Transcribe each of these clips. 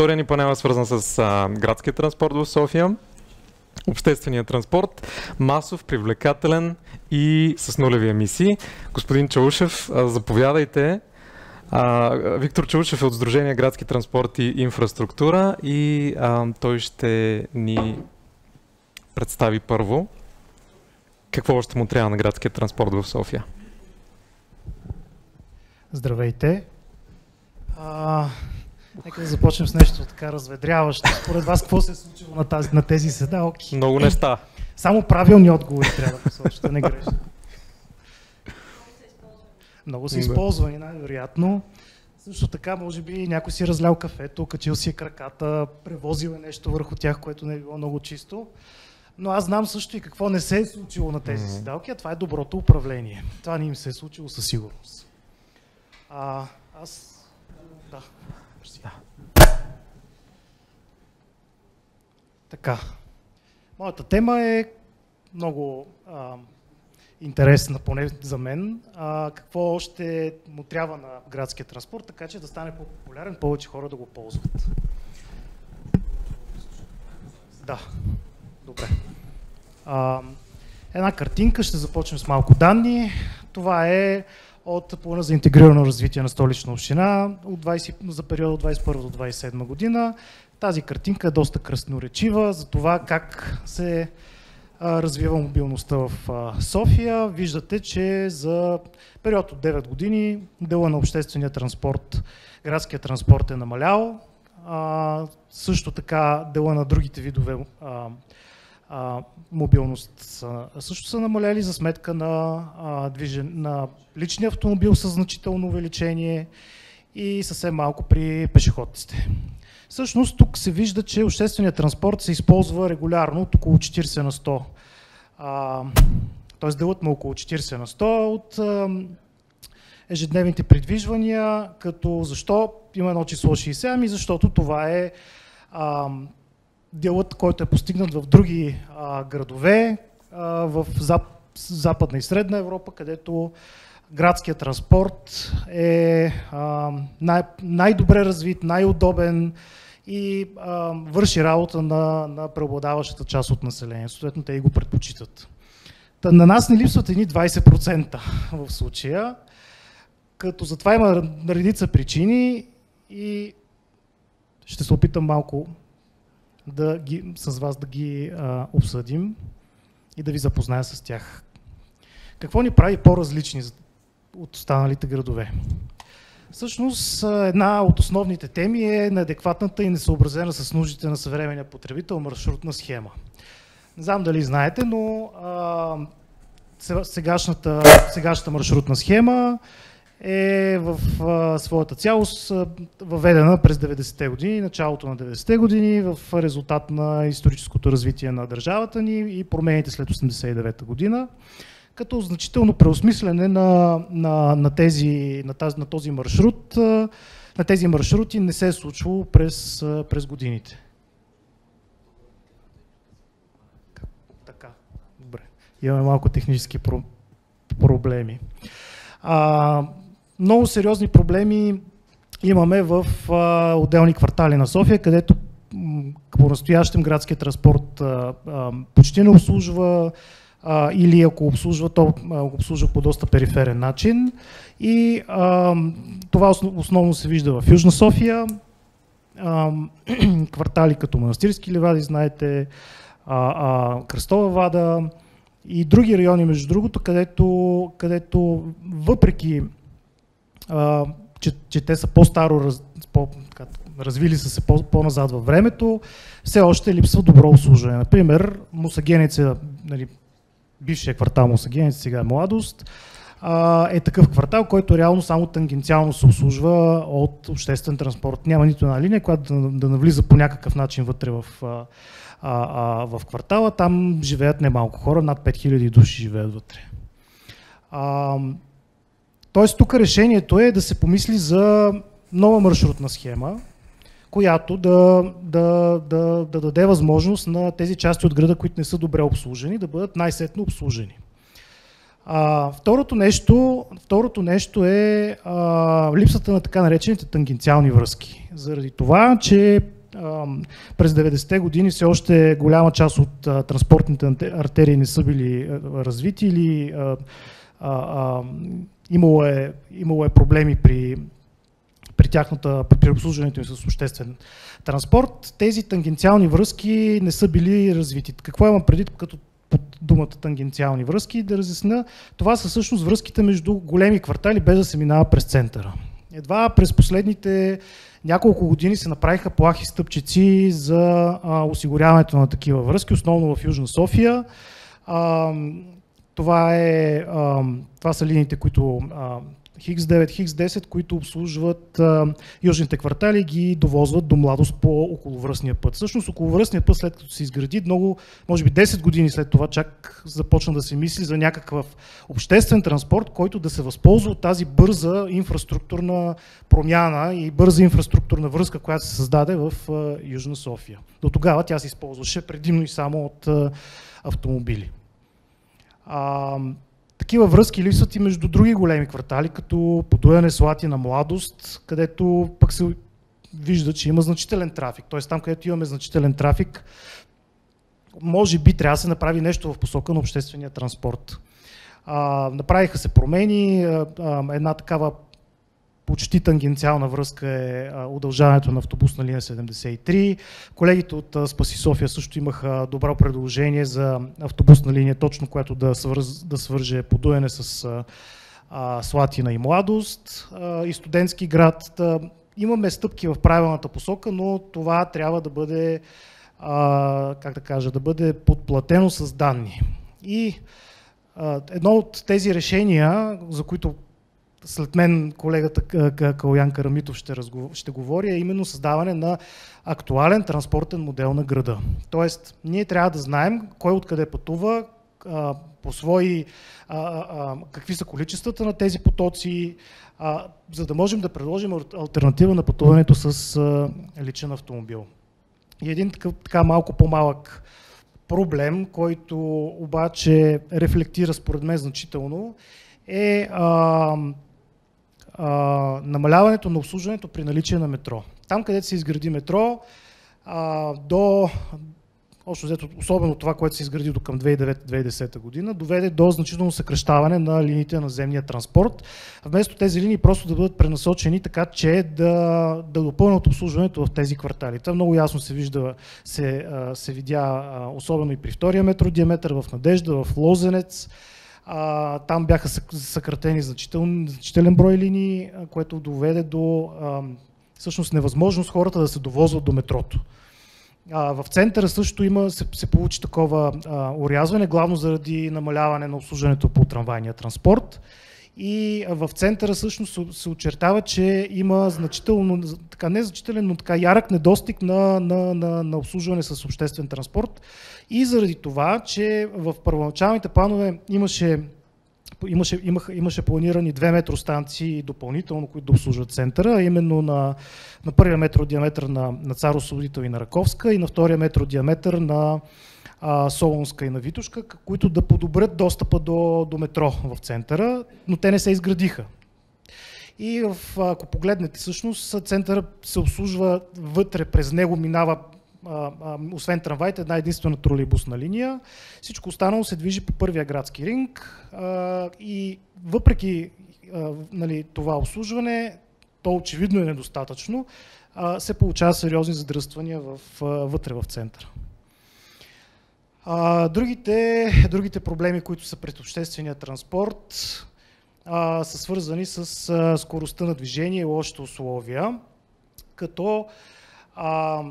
Втория ни панел е свързан с а, градския транспорт в София. Общественият транспорт, масов, привлекателен и с нулеви емисии. Господин Чаушев, а, заповядайте. А, Виктор Чаушев е от Сдружение Градски транспорт и инфраструктура и а, той ще ни представи първо какво още му трябва на градския транспорт в София. Здравейте. А, нека да започнем с нещо така разведряващо. Според вас какво се е случило на, тази, на тези седалки? Много неща. Само правилни отговори трябва да посочите, не грешите. Много са използвани, най-вероятно. Също така, може би, някой си разлял кафето, качил си е краката, превозил е нещо върху тях, което не е било много чисто. Но аз знам също и какво не се е случило на тези седалки, а това е доброто управление. Това не им се е случило със сигурност. А, аз... Да. Така. Моята тема е много а, интересна, поне за мен. А, какво още му трябва на градския транспорт, така че да стане по-популярен, повече хора да го ползват. Да. Добре. А, една картинка, ще започнем с малко данни. Това е от плана за интегрирано развитие на столична община от 20, за периода от 21 до 27 година. Тази картинка е доста красноречива за това как се развива мобилността в София. Виждате, че за период от 9 години дела на обществения транспорт, градския транспорт е намалял. Също така дела на другите видове мобилност също са намаляли за сметка на, а, движен, на личния автомобил с значително увеличение и съвсем малко при пешеходците. Всъщност тук се вижда, че общественият транспорт се използва регулярно от около 40 на 100. А, т.е. делът му около 40 на 100 от а, ежедневните придвижвания, като защо има едно число 60, ами защото това е а, делът, който е постигнат в други а, градове, а, в зап, Западна и Средна Европа, където градският транспорт е а, най- най-добре развит, най-удобен и а, върши работа на, на преобладаващата част от населението. Съответно, те и го предпочитат. Та, на нас не липсват едни 20% в случая, като за това има редица причини и ще се опитам малко да ги, с вас да ги а, обсъдим и да ви запозная с тях. Какво ни прави по-различни от останалите градове? Всъщност, една от основните теми е неадекватната и несъобразена с нуждите на съвременния потребител маршрутна схема. Не знам дали знаете, но сегашната, сегашната маршрутна схема е в а, своята цялост въведена през 90-те години, началото на 90-те години, в резултат на историческото развитие на държавата ни и промените след 89-та година, като значително преосмислене на, на, на, тези, на, тази, на този маршрут, на тези маршрути не се е случвало през, през годините. Така, добре. Имаме малко технически про- проблеми. А, много сериозни проблеми имаме в а, отделни квартали на София, където по-настоящем градския транспорт а, а, почти не обслужва а, или ако обслужва, то а, обслужва по доста периферен начин. И а, това основно се вижда в Южна София, а, квартали като Манастирски ливади, знаете, а, а, Кръстова вада и други райони, между другото, където, където въпреки а, че, че те са по-старо, раз, по, развили са се по, по-назад във времето, все още липсва добро обслужване. Например, Мусагеница, нали, бившия квартал Мусагеница, сега е Младост, е такъв квартал, който реално само тангенциално се обслужва от обществен транспорт. Няма нито една линия, която да, да навлиза по някакъв начин вътре в, а, а, в квартала. Там живеят немалко хора, над 5000 души живеят вътре. А, Тоест тук решението е да се помисли за нова маршрутна схема, която да, да, да, да даде възможност на тези части от града, които не са добре обслужени, да бъдат най-сетно обслужени. А, второто, нещо, второто нещо е а, липсата на така наречените тангенциални връзки. Заради това, че през 90-те години все още голяма част от транспортните артерии не са били развити или а, а, имало, е, имало е проблеми при при, тяхната, при обслужването им с обществен транспорт, тези тангенциални връзки не са били развити. Какво имам преди като под думата тангенциални връзки, да разясня, това са всъщност връзките между големи квартали, без да се минава през центъра. Едва през последните няколко години се направиха плахи стъпчици за а, осигуряването на такива връзки, основно в Южна София. А, това, е, а, това са линиите, които а, Хикс 9, Хикс 10, които обслужват а, южните квартали ги довозват до младост по околовръстния път. Всъщност околовръстния път, след като се изгради, много, може би 10 години след това, чак започна да се мисли за някакъв обществен транспорт, който да се възползва от тази бърза инфраструктурна промяна и бърза инфраструктурна връзка, която се създаде в а, Южна София. До тогава тя се използваше предимно и само от а, автомобили. А, такива връзки липсват и между други големи квартали, като Подуяне, Слатина, Младост, където пък се вижда, че има значителен трафик. Т.е. там, където имаме значителен трафик, може би трябва да се направи нещо в посока на обществения транспорт. А, направиха се промени, а, една такава почти тангенциална връзка е удължаването на автобусна линия 73. Колегите от Спаси София също имаха добро предложение за автобусна линия, точно която да, свърз, да свърже подуене с а, Слатина и Младост а, и студентски град. Да, имаме стъпки в правилната посока, но това трябва да бъде, а, как да кажа, да бъде подплатено с данни. И едно от тези решения, за които след мен колегата Калуян Карамитов ще, разговор, ще говори, е именно създаване на актуален транспортен модел на града. Тоест, ние трябва да знаем кой откъде пътува, по свои, какви са количествата на тези потоци, за да можем да предложим альтернатива на пътуването с личен автомобил. И един така малко по-малък проблем, който обаче рефлектира според мен значително, е намаляването на обслужването при наличие на метро. Там, където се изгради метро, а, до, общо взето, особено това, което се изгради до към 2009-2010 година, доведе до значително съкръщаване на линиите на земния транспорт. Вместо тези линии просто да бъдат пренасочени така, че да, да допълнят обслужването в тези квартали. Това много ясно се вижда, се, се видя особено и при втория метро диаметър в Надежда, в Лозенец, а, там бяха съкратени значителен, значителен брой линии, което доведе до а, всъщност невъзможност хората да се довозват до метрото. А, в центъра също има, се, се получи такова а, урязване, главно заради намаляване на обслужването по трамвайния транспорт. И в центъра всъщност се очертава, че има значително, така не значителен, но така ярък недостиг на, на, на, на обслужване с обществен транспорт. И заради това, че в първоначалните планове имаше имаше, имах, имаше планирани две метростанции допълнително, които да обслужват центъра, именно на, на първия метро диаметър на, на Царо Освободител и на Раковска и на втория метро диаметър на Солонска и на Витушка, които да подобрят достъпа до, до метро в центъра, но те не се изградиха. И в, ако погледнете, всъщност центъра се обслужва вътре, през него минава а, а, освен трамвайта, една единствена тролейбусна линия. Всичко останало се движи по първия градски ринг а, и въпреки а, нали, това обслужване, то очевидно е недостатъчно, а, се получава сериозни задръствания в, а, вътре в центъра. А, другите, другите проблеми, които са пред обществения транспорт, а, са свързани с а, скоростта на движение и лошите условия, като а,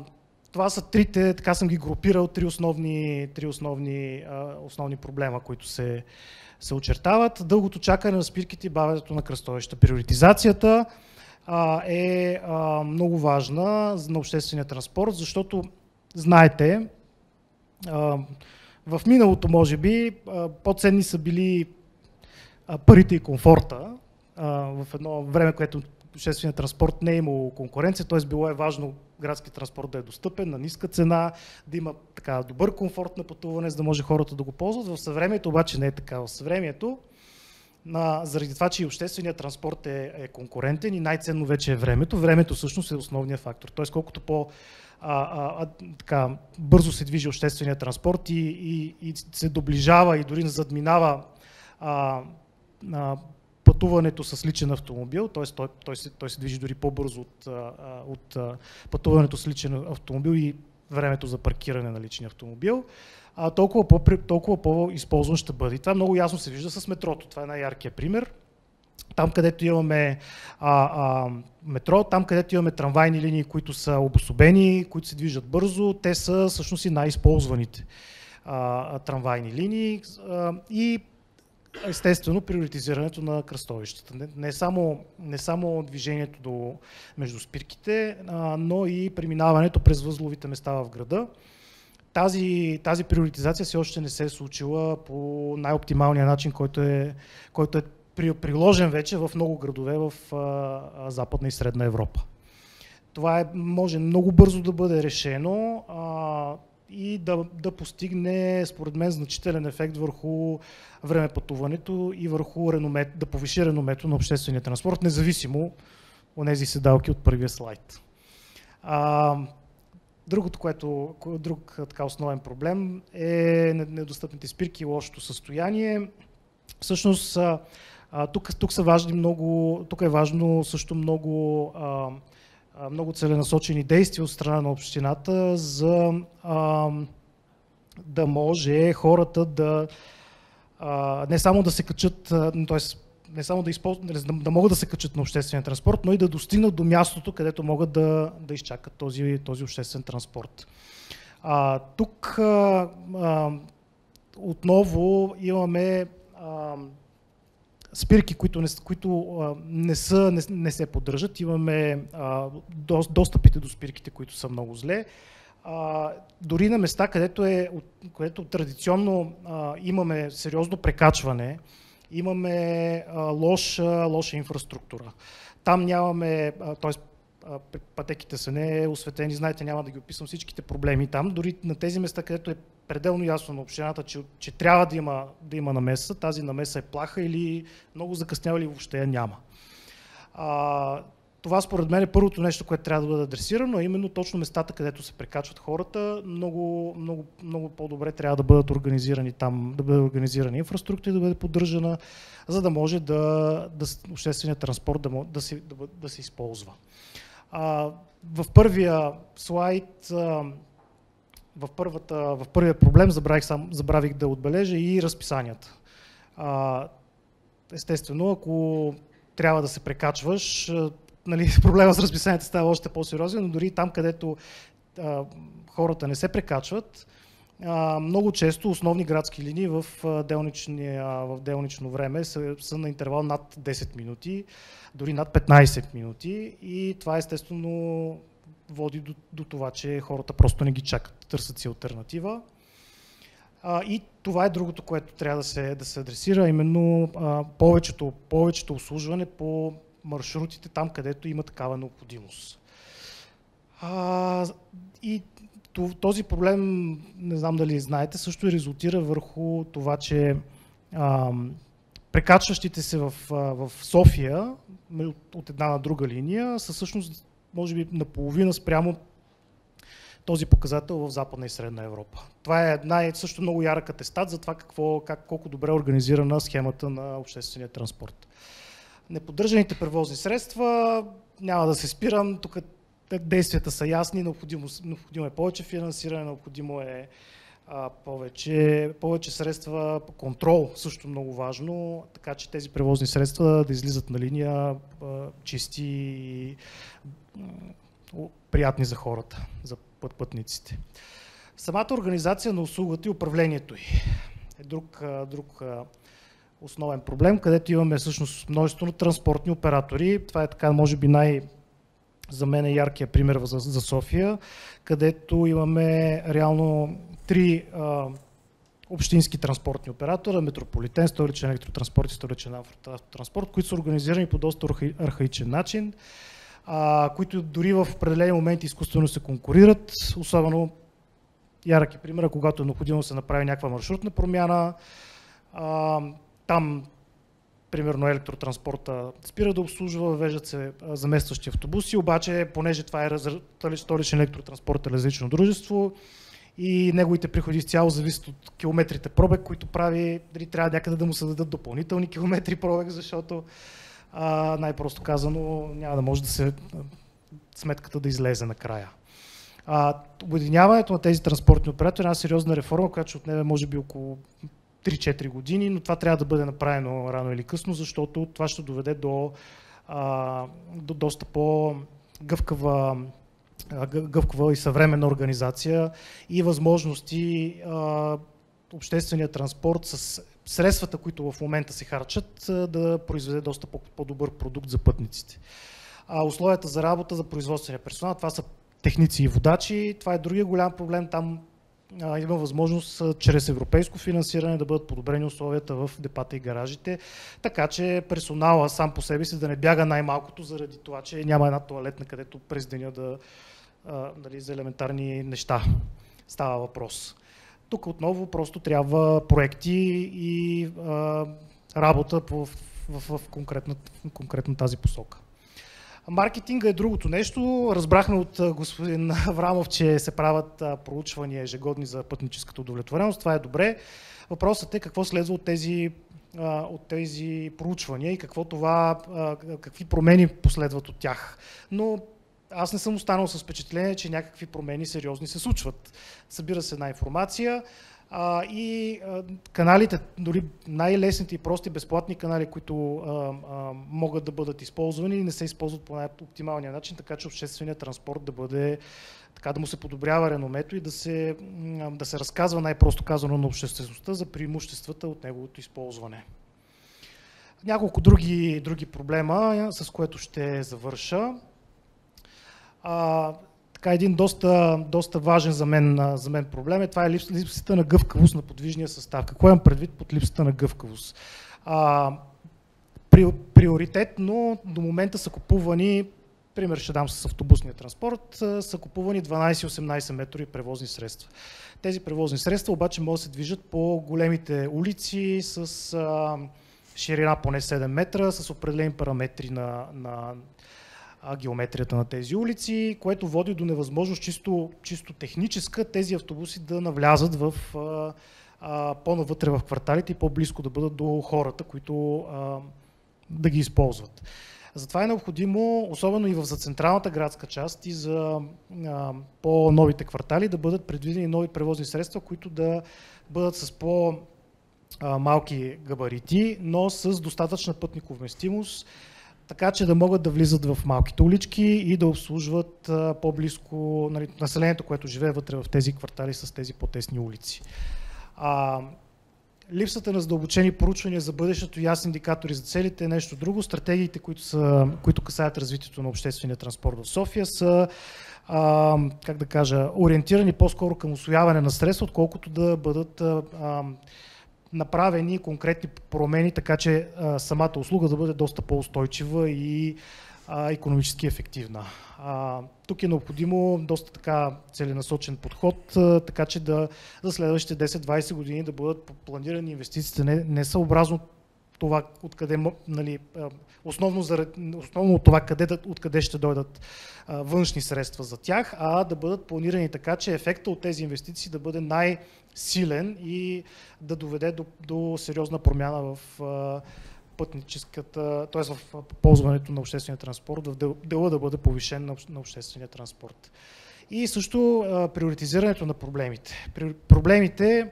това са трите, така съм ги групирал, три основни, три основни, а, основни проблема, които се, се очертават. Дългото чакане на спирките и бавенето на кръстовища. Приоритизацията а, е а, много важна на обществения транспорт, защото знаете, в миналото, може би, по-ценни са били парите и комфорта. В едно време, което общественият транспорт не е имало конкуренция, т.е. било е важно градски транспорт да е достъпен на ниска цена, да има така добър комфорт на пътуване, за да може хората да го ползват. В съвремието обаче не е така. В съвремието на, заради това, че и общественият транспорт е, е конкурентен и най-ценно вече е времето. Времето всъщност е основният фактор. Тоест, колкото по а, а, така, бързо се движи обществения транспорт и, и, и се доближава и дори задминава а, а, пътуването с личен автомобил, т.е. Той, той, се, той се движи дори по-бързо от, от пътуването с личен автомобил и времето за паркиране на личния автомобил, а, толкова, по, толкова по-използван ще бъде. И това много ясно се вижда с метрото. Това е най-яркият пример. Там, където имаме а, а, метро, там, където имаме трамвайни линии, които са обособени, които се движат бързо, те са всъщност и най-използваните трамвайни линии. А, и естествено приоритизирането на кръстовищата. Не, не, само, не само движението до, между спирките, а, но и преминаването през възловите места в града. Тази, тази приоритизация все още не се е случила по най-оптималния начин, който е, който е приложен вече в много градове в Западна и Средна Европа. Това е, може много бързо да бъде решено. А, и да, да постигне, според мен, значителен ефект върху времепътуването и върху реномет, да повиши реномето на обществения транспорт, независимо от тези седалки от първия слайд. А, другото, което, друг така основен проблем е недостъпните спирки и лошото състояние. Всъщност, тук, тук са важни много, тук е важно също много а, много целенасочени действия от страна на общината, за а, да може хората да а, не само да се качат, т.е. не само да, използват, да, да могат да се качат на обществения транспорт, но и да достигнат до мястото, където могат да, да изчакат този, този обществен транспорт. А, тук а, а, отново имаме а, спирки, които не, които, а, не, са, не, не се поддържат. Имаме а, до, достъпите до спирките, които са много зле. А, дори на места, където, е, където традиционно а, имаме сериозно прекачване, имаме а, лоша, лоша инфраструктура. Там нямаме, т.е. пътеките са не осветени, знаете, няма да ги описвам всичките проблеми там. Дори на тези места, където е пределно ясно на общината, че, че трябва да има, да има намеса, тази намеса е плаха или много закъснява или въобще я няма. А, това според мен е първото нещо, което трябва да бъде адресирано, а именно точно местата, където се прекачват хората, много, много, много по-добре трябва да бъдат организирани там, да бъде организирана инфраструктура и да бъде поддържана, за да може да, да общественият транспорт да, да, се, да, да се използва. А, в първия слайд в, първата, в първия проблем забравих, сам, забравих да отбележа и разписанията. Естествено, ако трябва да се прекачваш, нали, проблема с разписанията става още по-сериозен, но дори там, където хората не се прекачват, а, много често основни градски линии в, в делнично време са, са на интервал над 10 минути, дори над 15 минути и това естествено води до, до това, че хората просто не ги чакат, търсят си альтернатива. А, и това е другото, което трябва да се, да се адресира, именно а, повечето, повечето обслужване по маршрутите там, където има такава необходимост. А, и този проблем, не знам дали знаете, също резултира върху това, че а, прекачващите се в, в София от една на друга линия са всъщност може би наполовина спрямо този показател в Западна и Средна Европа. Това е една и също много ярък атестат за това какво, как, колко добре е организирана схемата на обществения транспорт. Неподдържаните превозни средства, няма да се спирам, тук действията са ясни, необходимо, необходимо е повече финансиране, необходимо е а, повече, повече средства, контрол също много важно, така че тези превозни средства да излизат на линия а, чисти и приятни за хората, за път пътниците. Самата организация на услугата и управлението й е друг, друг основен проблем, където имаме всъщност множество транспортни оператори. Това е така, може би, най- за мен е яркия пример за, за София, където имаме реално три а, общински транспортни оператора, Метрополитен, столичен електротранспорт и столичен автотранспорт, които са организирани по доста архаичен начин а, които дори в определени моменти изкуствено се конкурират, особено ярък е примера, когато е необходимо да се направи някаква маршрутна промяна. А, там примерно електротранспорта спира да обслужва, въвеждат се заместващи автобуси, обаче понеже това е столичен електротранспорт е различно дружество и неговите приходи изцяло зависят от километрите пробег, които прави, дали трябва някъде да му се дадат допълнителни километри пробег, защото най-просто казано няма да може да се сметката да излезе накрая. Обединяването на тези транспортни оператори е една сериозна реформа, която ще отнеме може би около 3-4 години, но това трябва да бъде направено рано или късно, защото това ще доведе до, а, до доста по-гъвкава гъвкава и съвременна организация и възможности а, обществения транспорт с средствата, които в момента се харчат, да произведе доста по-добър продукт за пътниците. А условията за работа за производствения персонал, това са техници и водачи. Това е другия голям проблем. Там има възможност чрез европейско финансиране да бъдат подобрени условията в депата и гаражите, така че персонала сам по себе си да не бяга най-малкото заради това, че няма една туалетна, където през деня да а, дали, за елементарни неща става въпрос. Тук отново просто трябва проекти и а, работа в, в, в, конкретна, в конкретно тази посока. Маркетинга е другото нещо. Разбрахме от господин Аврамов, че се правят проучвания ежегодни за пътническата удовлетвореност. Това е добре. Въпросът е какво следва от тези, от тези проучвания и какво това, какви промени последват от тях. Но аз не съм останал с впечатление, че някакви промени сериозни се случват. Събира се една информация, а, и а, каналите, дори най-лесните и прости безплатни канали, които а, а, могат да бъдат използвани, не се използват по най-оптималния начин, така че общественият транспорт да бъде така да му се подобрява реномето и да се, да се разказва най-просто казано на обществеността за преимуществата от неговото използване. Няколко други, други проблема, с което ще завърша. А, така един доста, доста важен за мен, за мен проблем е това е липсата на гъвкавост на подвижния състав. Какво имам предвид под липсата на гъвкавост? А, при, приоритетно до момента са купувани, пример ще дам с автобусния транспорт, са купувани 12-18 метрови превозни средства. Тези превозни средства обаче могат да се движат по големите улици с а, ширина поне 7 метра, с определени параметри на, на, геометрията на тези улици, което води до невъзможност чисто, чисто техническа тези автобуси да навлязат в по-навътре в кварталите и по-близко да бъдат до хората, които а, да ги използват. Затова е необходимо, особено и в за централната градска част и за а, по-новите квартали, да бъдат предвидени нови превозни средства, които да бъдат с по- малки габарити, но с достатъчна пътниковместимост така че да могат да влизат в малките улички и да обслужват по-близко нали, населението, което живее вътре в тези квартали с тези по-тесни улици. А, липсата на задълбочени проучвания за бъдещето и ясни индикатори за целите е нещо друго. Стратегиите, които, са, които касаят развитието на обществения транспорт в София са а, как да кажа, ориентирани по-скоро към освояване на средства, отколкото да бъдат а, направени конкретни промени, така че а, самата услуга да бъде доста по-устойчива и а, економически ефективна. А, тук е необходимо доста така целенасочен подход, а, така че да за следващите 10-20 години да бъдат планирани инвестициите не, не съобразно това, откъде, нали, основно, заради, основно от това, къде, откъде ще дойдат външни средства за тях, а да бъдат планирани така, че ефекта от тези инвестиции да бъде най-силен и да доведе до, до сериозна промяна в а, пътническата, т.е. в ползването на обществения транспорт, в дела да бъде повишен на, на обществения транспорт. И също а, приоритизирането на проблемите. При, проблемите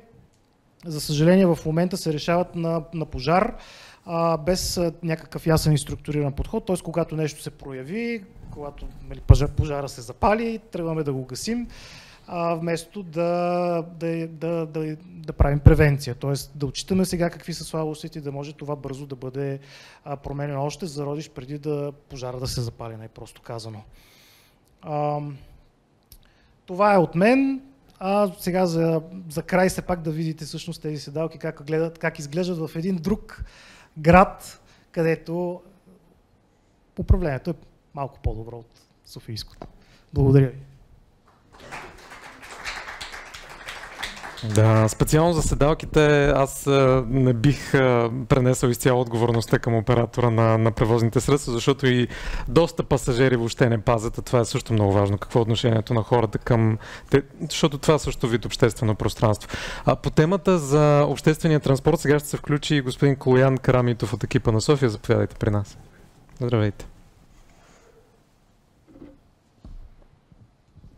за съжаление, в момента се решават на, на пожар, а, без а, някакъв ясен и структуриран подход. Т.е. когато нещо се прояви, когато нали, пожар, пожара се запали, тръгваме да го гасим, а, вместо да, да, да, да, да правим превенция. Т.е. да отчитаме сега какви са слабостите да може това бързо да бъде а, променено още, зародиш преди да пожара да се запали, най-просто казано. А, това е от мен. А сега за, за край се пак да видите всъщност тези седалки как, гледат, как изглеждат в един друг град, където управлението е малко по-добро от Софийското. Благодаря ви. Да, специално за седалките аз а, не бих а, пренесъл изцяло отговорността към оператора на, на превозните средства, защото и доста пасажери въобще не пазят, а това е също много важно. Какво е отношението на хората към... Те, защото това е също вид обществено пространство. А по темата за обществения транспорт сега ще се включи господин Колоян Карамитов от екипа на София. Заповядайте при нас. Здравейте.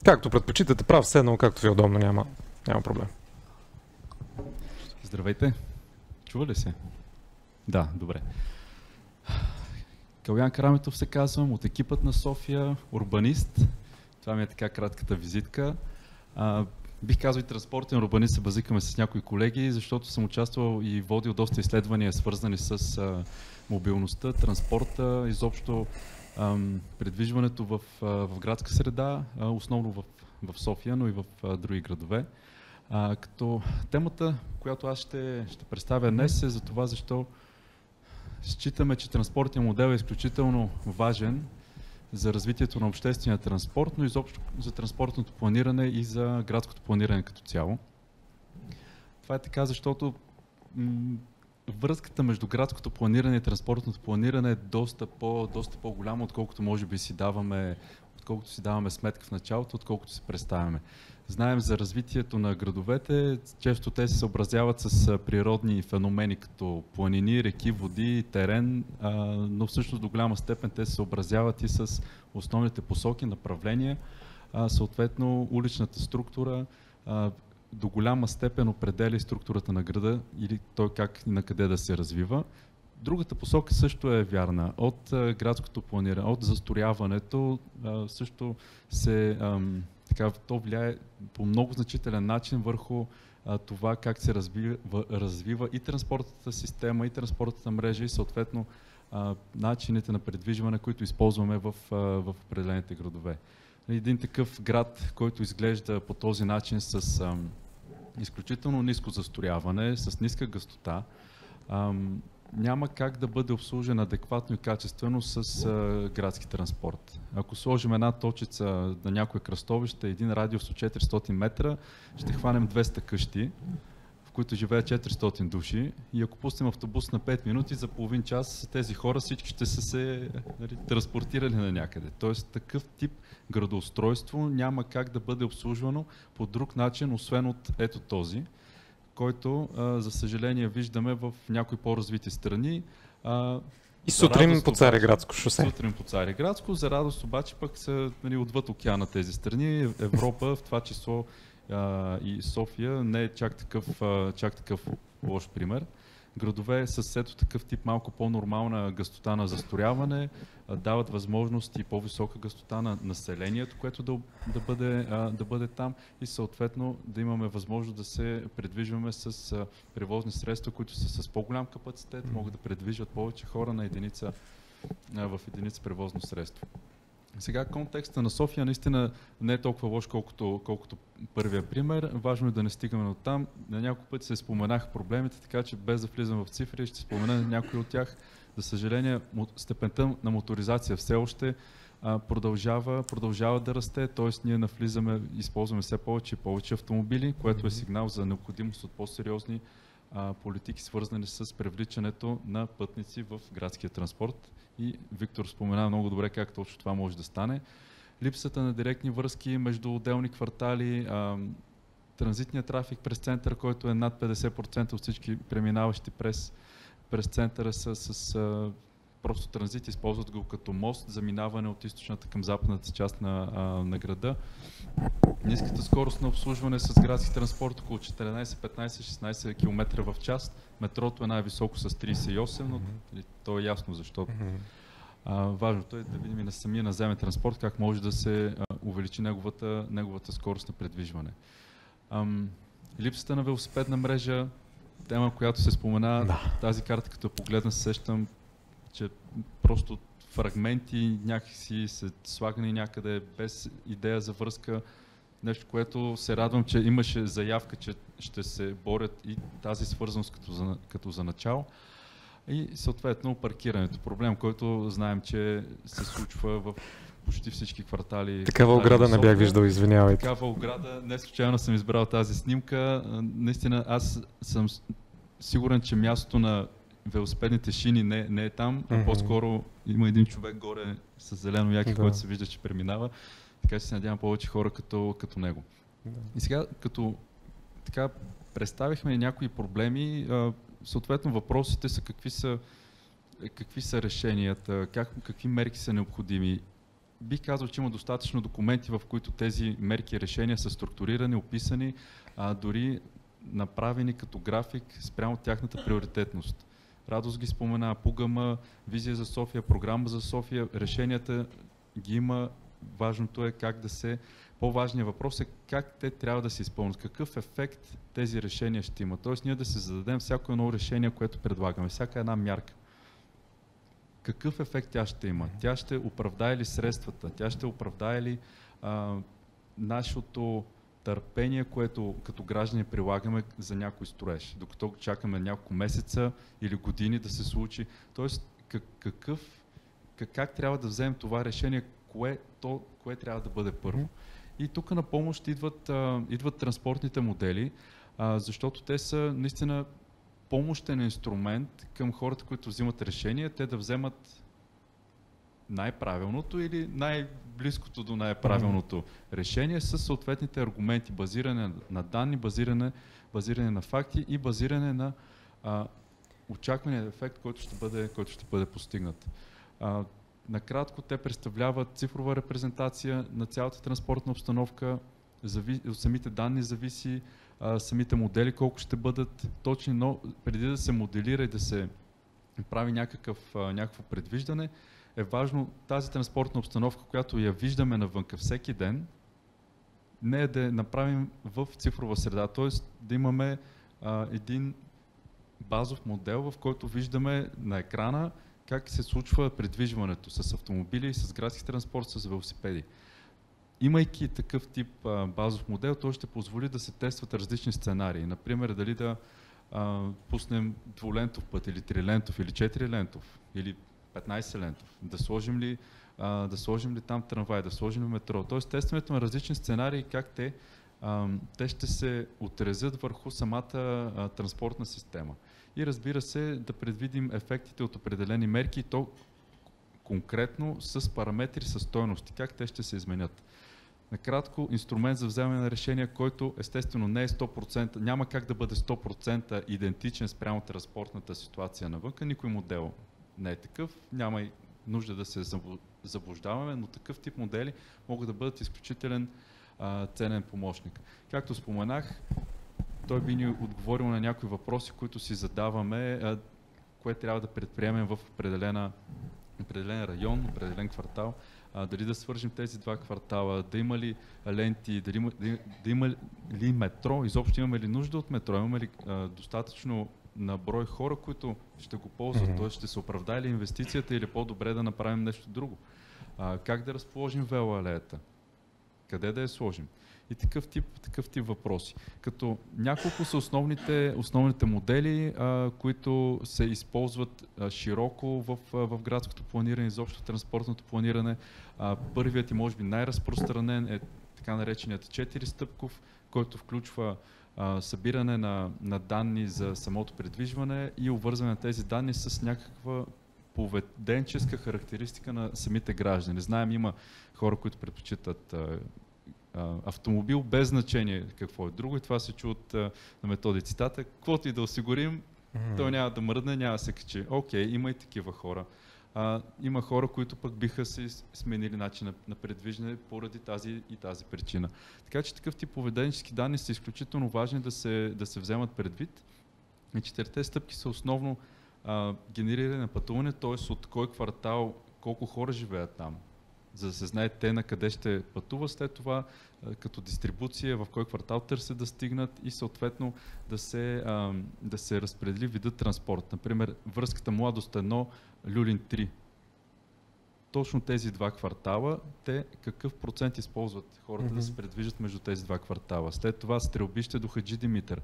Както предпочитате, прав седнал, както ви е удобно, няма, няма проблем. Здравейте! Чува ли се? Да, добре. Калян Карамитов се казвам, от екипът на София, урбанист. Това ми е така кратката визитка. А, бих казал и транспортен урбанист се базикаме с някои колеги, защото съм участвал и водил доста изследвания, свързани с а, мобилността, транспорта, изобщо ам, предвижването в, а, в градска среда, а, основно в, в София, но и в а, други градове. А, като темата, която аз ще, ще представя днес е за това защо считаме, че транспортният модел е изключително важен за развитието на обществения транспорт, но изобщо за транспортното планиране и за градското планиране като цяло. Това е така, защото връзката между градското планиране и транспортното планиране е доста, по, доста по-голяма, отколкото може би си даваме, отколкото си даваме сметка в началото, отколкото си представяме. Знаем за развитието на градовете, често те се съобразяват с природни феномени, като планини, реки, води, терен, но всъщност до голяма степен те се съобразяват и с основните посоки, направления, съответно уличната структура, до голяма степен определя структурата на града или той как и на къде да се развива. Другата посока също е вярна. От градското планиране, от засторяването също се така, то влияе по много значителен начин върху а, това как се развива, развива и транспортната система, и транспортната мрежа и съответно а, начините на предвижване, които използваме в, а, в определените градове. Един такъв град, който изглежда по този начин с а, изключително ниско засторяване, с ниска гъстота, а, няма как да бъде обслужен адекватно и качествено с а, градски транспорт. Ако сложим една точица на някое кръстовище, един радиус от 400 метра, ще хванем 200 къщи, в които живеят 400 души и ако пуснем автобус на 5 минути, за половин час тези хора всички ще са се нали, транспортирали на някъде. Тоест такъв тип градоустройство няма как да бъде обслужвано по друг начин, освен от ето този който, а, за съжаление, виждаме в някои по-развити страни. А, и сутрин по Цареградско шосе. Сутрин по Цареградско. За радост обаче пък са нали, отвъд океана тези страни. Европа, в това число а, и София, не е чак такъв, а, чак такъв лош пример градове с ето такъв тип малко по-нормална гъстота на засторяване дават възможност и по-висока гъстота на населението, което да, да, бъде, да бъде там и съответно да имаме възможност да се предвижваме с превозни средства, които са с по-голям капацитет, могат да предвижват повече хора на единица, в единица превозно средство. Сега контекста на София наистина не е толкова лош, колкото, колкото първия пример. Важно е да не стигаме от там. На няколко пъти се споменах проблемите, така че без да влизам в цифри, ще спомена някои от тях. За съжаление, степента на моторизация все още продължава, продължава да расте, т.е. ние навлизаме, използваме все повече и повече автомобили, което е сигнал за необходимост от по-сериозни политики, свързани с привличането на пътници в градския транспорт. И Виктор спомена много добре как точно това може да стане. Липсата на директни връзки между отделни квартали, транзитният трафик през център, който е над 50% от всички преминаващи през, през центъра с, с а, просто транзит, използват го като мост за минаване от източната към западната част на, а, на града. Ниската скорост на обслужване с градски транспорт около 14, 15, 16 км в час. Метрото е най-високо с 38, но mm-hmm. то е ясно. Mm-hmm. А, важното е да видим и на самия наземен транспорт как може да се а, увеличи неговата, неговата скорост на предвижване. Ам, липсата на велосипедна мрежа, тема, която се спомена, да. тази карта, като погледна, се сещам, че просто фрагменти някакси се слагани някъде без идея за връзка. Нещо, което се радвам, че имаше заявка, че ще се борят и тази свързаност като за, като за начало. И съответно паркирането. Проблем, който знаем, че се случва в почти всички квартали. Такава ограда не бях виждал, извинявайте. Такава ограда, не случайно съм избрал тази снимка. Наистина аз съм сигурен, че мястото на велосипедните шини не, не е там, mm-hmm. по-скоро има един човек горе с зелено яки, да. който се вижда, че преминава. Така че се надявам повече хора като, като него. Да. И сега, като така представихме някои проблеми, а, съответно въпросите са какви са, какви са решенията, как, какви мерки са необходими. Бих казал, че има достатъчно документи, в които тези мерки и решения са структурирани, описани, а, дори направени като график спрямо тяхната приоритетност. Радост ги спомена, Пугама, Визия за София, Програма за София, решенията ги има. Важното е как да се... По-важният въпрос е как те трябва да се изпълнят, какъв ефект тези решения ще имат. Тоест ние да се зададем всяко едно решение, което предлагаме, всяка една мярка. Какъв ефект тя ще има? Тя ще оправдае ли средствата? Тя ще оправдае ли а, нашето търпение, което като граждани прилагаме за някой строеж, докато чакаме няколко месеца или години да се случи. Тоест, как, какъв, как, как трябва да вземем това решение, кое, то, кое трябва да бъде първо. И тук на помощ идват, а, идват транспортните модели, а, защото те са наистина помощен инструмент към хората, които взимат решения, те да вземат най-правилното или най-близкото до най-правилното решение с съответните аргументи, базиране на данни, базиране, базиране на факти и базиране на а, очаквания ефект, който ще бъде, който ще бъде постигнат. А, накратко, те представляват цифрова репрезентация на цялата транспортна обстановка, зави, от самите данни зависи самите модели колко ще бъдат точни, но преди да се моделира и да се прави някакъв, някакво предвиждане, е важно тази транспортна обстановка, която я виждаме навънка всеки ден, не е да я направим в цифрова среда, т.е. да имаме а, един базов модел, в който виждаме на екрана как се случва предвижването с автомобили, с градски транспорт, с велосипеди. Имайки такъв тип а, базов модел, той ще позволи да се тестват различни сценарии. Например, дали да а, пуснем двулентов път, или трилентов, или четирилентов, или 15 лентов, да сложим ли, а, да сложим ли там трамвай, да сложим ли метро. Тоест тестването на различни сценарии, как те, а, те ще се отрезат върху самата а, транспортна система. И разбира се, да предвидим ефектите от определени мерки, то конкретно с параметри, с стойности, как те ще се изменят. Накратко, инструмент за вземане на решения, който естествено не е 100%, няма как да бъде 100% идентичен спрямо транспортната ситуация навънка, никой модел не е такъв, няма и нужда да се заблуждаваме, но такъв тип модели могат да бъдат изключителен а, ценен помощник. Както споменах, той би ни отговорил на някои въпроси, които си задаваме, а, кое трябва да предприемем в определена, определен район, определен квартал, а, дали да свържим тези два квартала, да има ли ленти, дали да, да има ли метро, изобщо имаме ли нужда от метро, имаме ли а, достатъчно на брой хора, които ще го ползват. Mm-hmm. Т.е. ще се оправдае ли инвестицията или по-добре да направим нещо друго. А, как да разположим велоалеята? Къде да я сложим? И такъв тип, такъв тип въпроси. Като няколко са основните, основните модели, а, които се използват а, широко в, а, в градското планиране, изобщо транспортното планиране. А, първият и може би най-разпространен е така нареченият 4 стъпков, който включва а, събиране на, на данни за самото предвижване и обвързване на тези данни с някаква поведенческа характеристика на самите граждани. Знаем, има хора, които предпочитат а, автомобил без значение какво е друго и това се чу от на методи цитата. Каквото и да осигурим, mm-hmm. той няма да мръдне, няма да се качи. Окей, има и такива хора. А, има хора, които пък биха се сменили начин на, на предвиждане поради тази и тази причина. Така че такъв тип поведенчески данни са изключително важни да се, да се вземат предвид. И четирите стъпки са основно а, генериране на пътуване, т.е. от кой квартал, колко хора живеят там, за да се знае те на къде ще пътува след това, като дистрибуция, в кой квартал търсят да стигнат и съответно да се, да се разпредели видът транспорт. Например, връзката Младост 1, Люлин 3. Точно тези два квартала, те какъв процент използват хората mm-hmm. да се предвижат между тези два квартала. След това стрелбище до Хаджи Димитър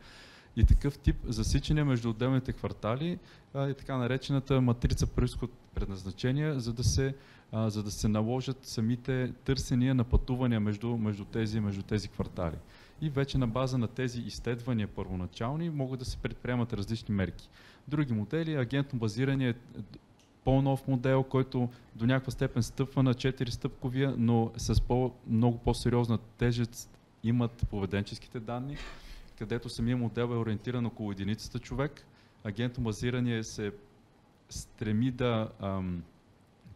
и такъв тип засичане между отделните квартали а, и така наречената матрица происход предназначение, за да се а, за да се наложат самите търсения на пътувания между, между, тези, между тези квартали. И вече на база на тези изследвания първоначални могат да се предприемат различни мерки. Други модели, агентно базиране е по-нов модел, който до някаква степен стъпва на 4 стъпковия, но с по, много по-сериозна тежест имат поведенческите данни, където самия модел е ориентиран около единицата човек. Агентно базиране се стреми да ам,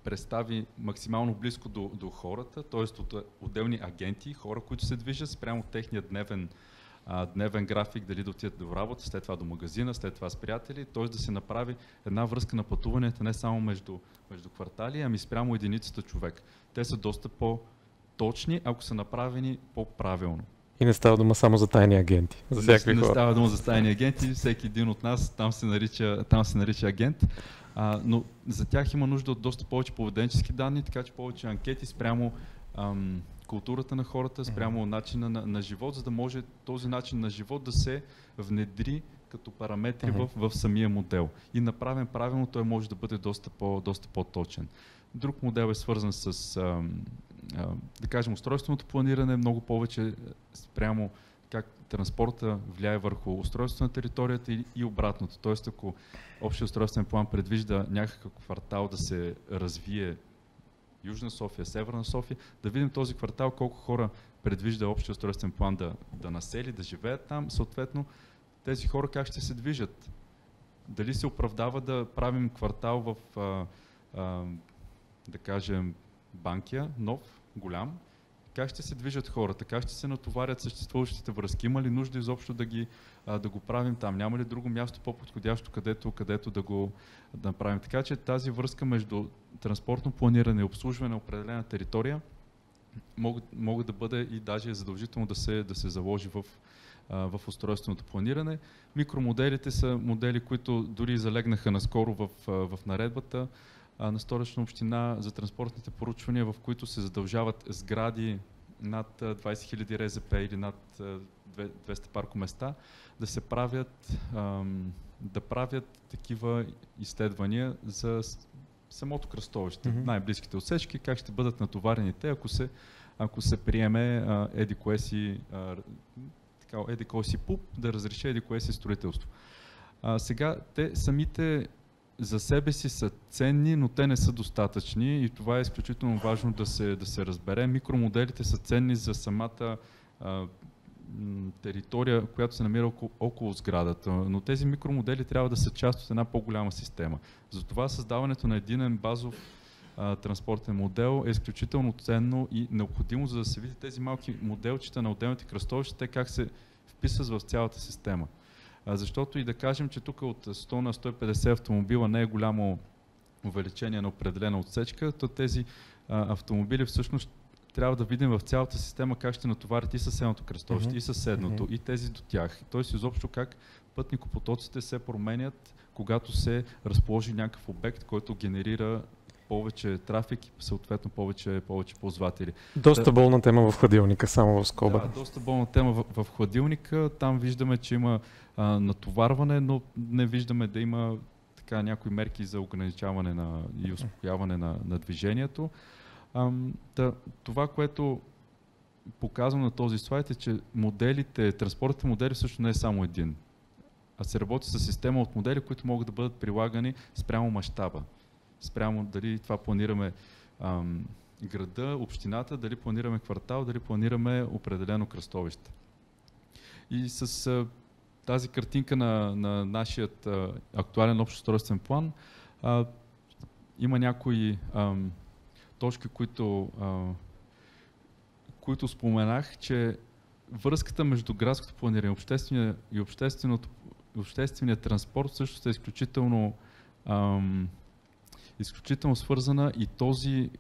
представи максимално близко до, до хората, т.е. от отделни агенти, хора, които се движат спрямо техния дневен, а, дневен график, дали да отидат до работа, след това до магазина, след това с приятели, т.е. да се направи една връзка на пътуванията не само между, между квартали, ами спрямо единицата човек. Те са доста по-точни, ако са направени по-правилно. И не става дума само за тайни агенти, за всякакви не, хора. Не става дума за тайни агенти, всеки един от нас там се нарича, там се нарича агент. А, но за тях има нужда от доста повече поведенчески данни, така че повече анкети спрямо ам, културата на хората, спрямо начина на, на живот, за да може този начин на живот да се внедри като параметри в, в самия модел. И направен правилно, той може да бъде доста, по, доста по-точен. Друг модел е свързан с, ам, ам, да кажем, устройственото планиране, много повече спрямо как транспорта влияе върху устройството на територията и, и обратното. Тоест, ако общия устройствен план предвижда някакъв квартал да се развие Южна София, Северна София, да видим този квартал колко хора предвижда общия устройствен план да, да насели, да живеят там, съответно тези хора как ще се движат. Дали се оправдава да правим квартал в, а, а, да кажем, Банкия, нов, голям, как ще се движат хората, как ще се натоварят съществуващите връзки, има ли нужда изобщо да, ги, а, да го правим там, няма ли друго място по-подходящо, където, където да го да направим. Така че тази връзка между транспортно планиране и обслужване на определена територия могат, могат да бъде и даже задължително да се, да се заложи в, в устройственото планиране. Микромоделите са модели, които дори залегнаха наскоро в, в наредбата на Столична община за транспортните поручвания, в които се задължават сгради над 20 000 РЗП или над 200 паркоместа да се правят, да правят такива изследвания за самото кръстовище, mm-hmm. най-близките отсечки, как ще бъдат натоварени те, ако се, ако се приеме еди кое си, еди кое си ПУП да разреши еди кое си строителство. А, сега те самите за себе си са ценни, но те не са достатъчни и това е изключително важно да се, да се разбере. Микромоделите са ценни за самата а, територия, която се намира около, около сградата, но тези микромодели трябва да са част от една по-голяма система. Затова създаването на единен базов а, транспортен модел е изключително ценно и необходимо, за да се види тези малки моделчета на отделните кръстовища, те как се вписват в цялата система. Защото и да кажем, че тук от 100 на 150 автомобила не е голямо увеличение на определена отсечка, то тези а, автомобили всъщност трябва да видим в цялата система как ще натоварят и съседното кръстовище, mm-hmm. и съседното, mm-hmm. и тези до тях. Тоест изобщо как пътникопотоците се променят, когато се разположи някакъв обект, който генерира повече трафик и съответно повече, повече ползватели. Доста да, болна тема в хладилника, само в скоба. Да, доста болна тема в, в хладилника. Там виждаме, че има а, натоварване, но не виждаме да има така някои мерки за ограничаване на, и успокояване на, на движението. А, да, това, което показвам на този слайд е, че моделите, транспортните модели също не е само един. А се работи с система от модели, които могат да бъдат прилагани спрямо мащаба спрямо дали това планираме ам, града, общината, дали планираме квартал, дали планираме определено кръстовище. И с а, тази картинка на, на нашият а, актуален общ устройствен план а, има някои ам, точки, които, а, които споменах, че връзката между градското планиране обществения, и общественото, обществения транспорт също е изключително ам, изключително свързана и този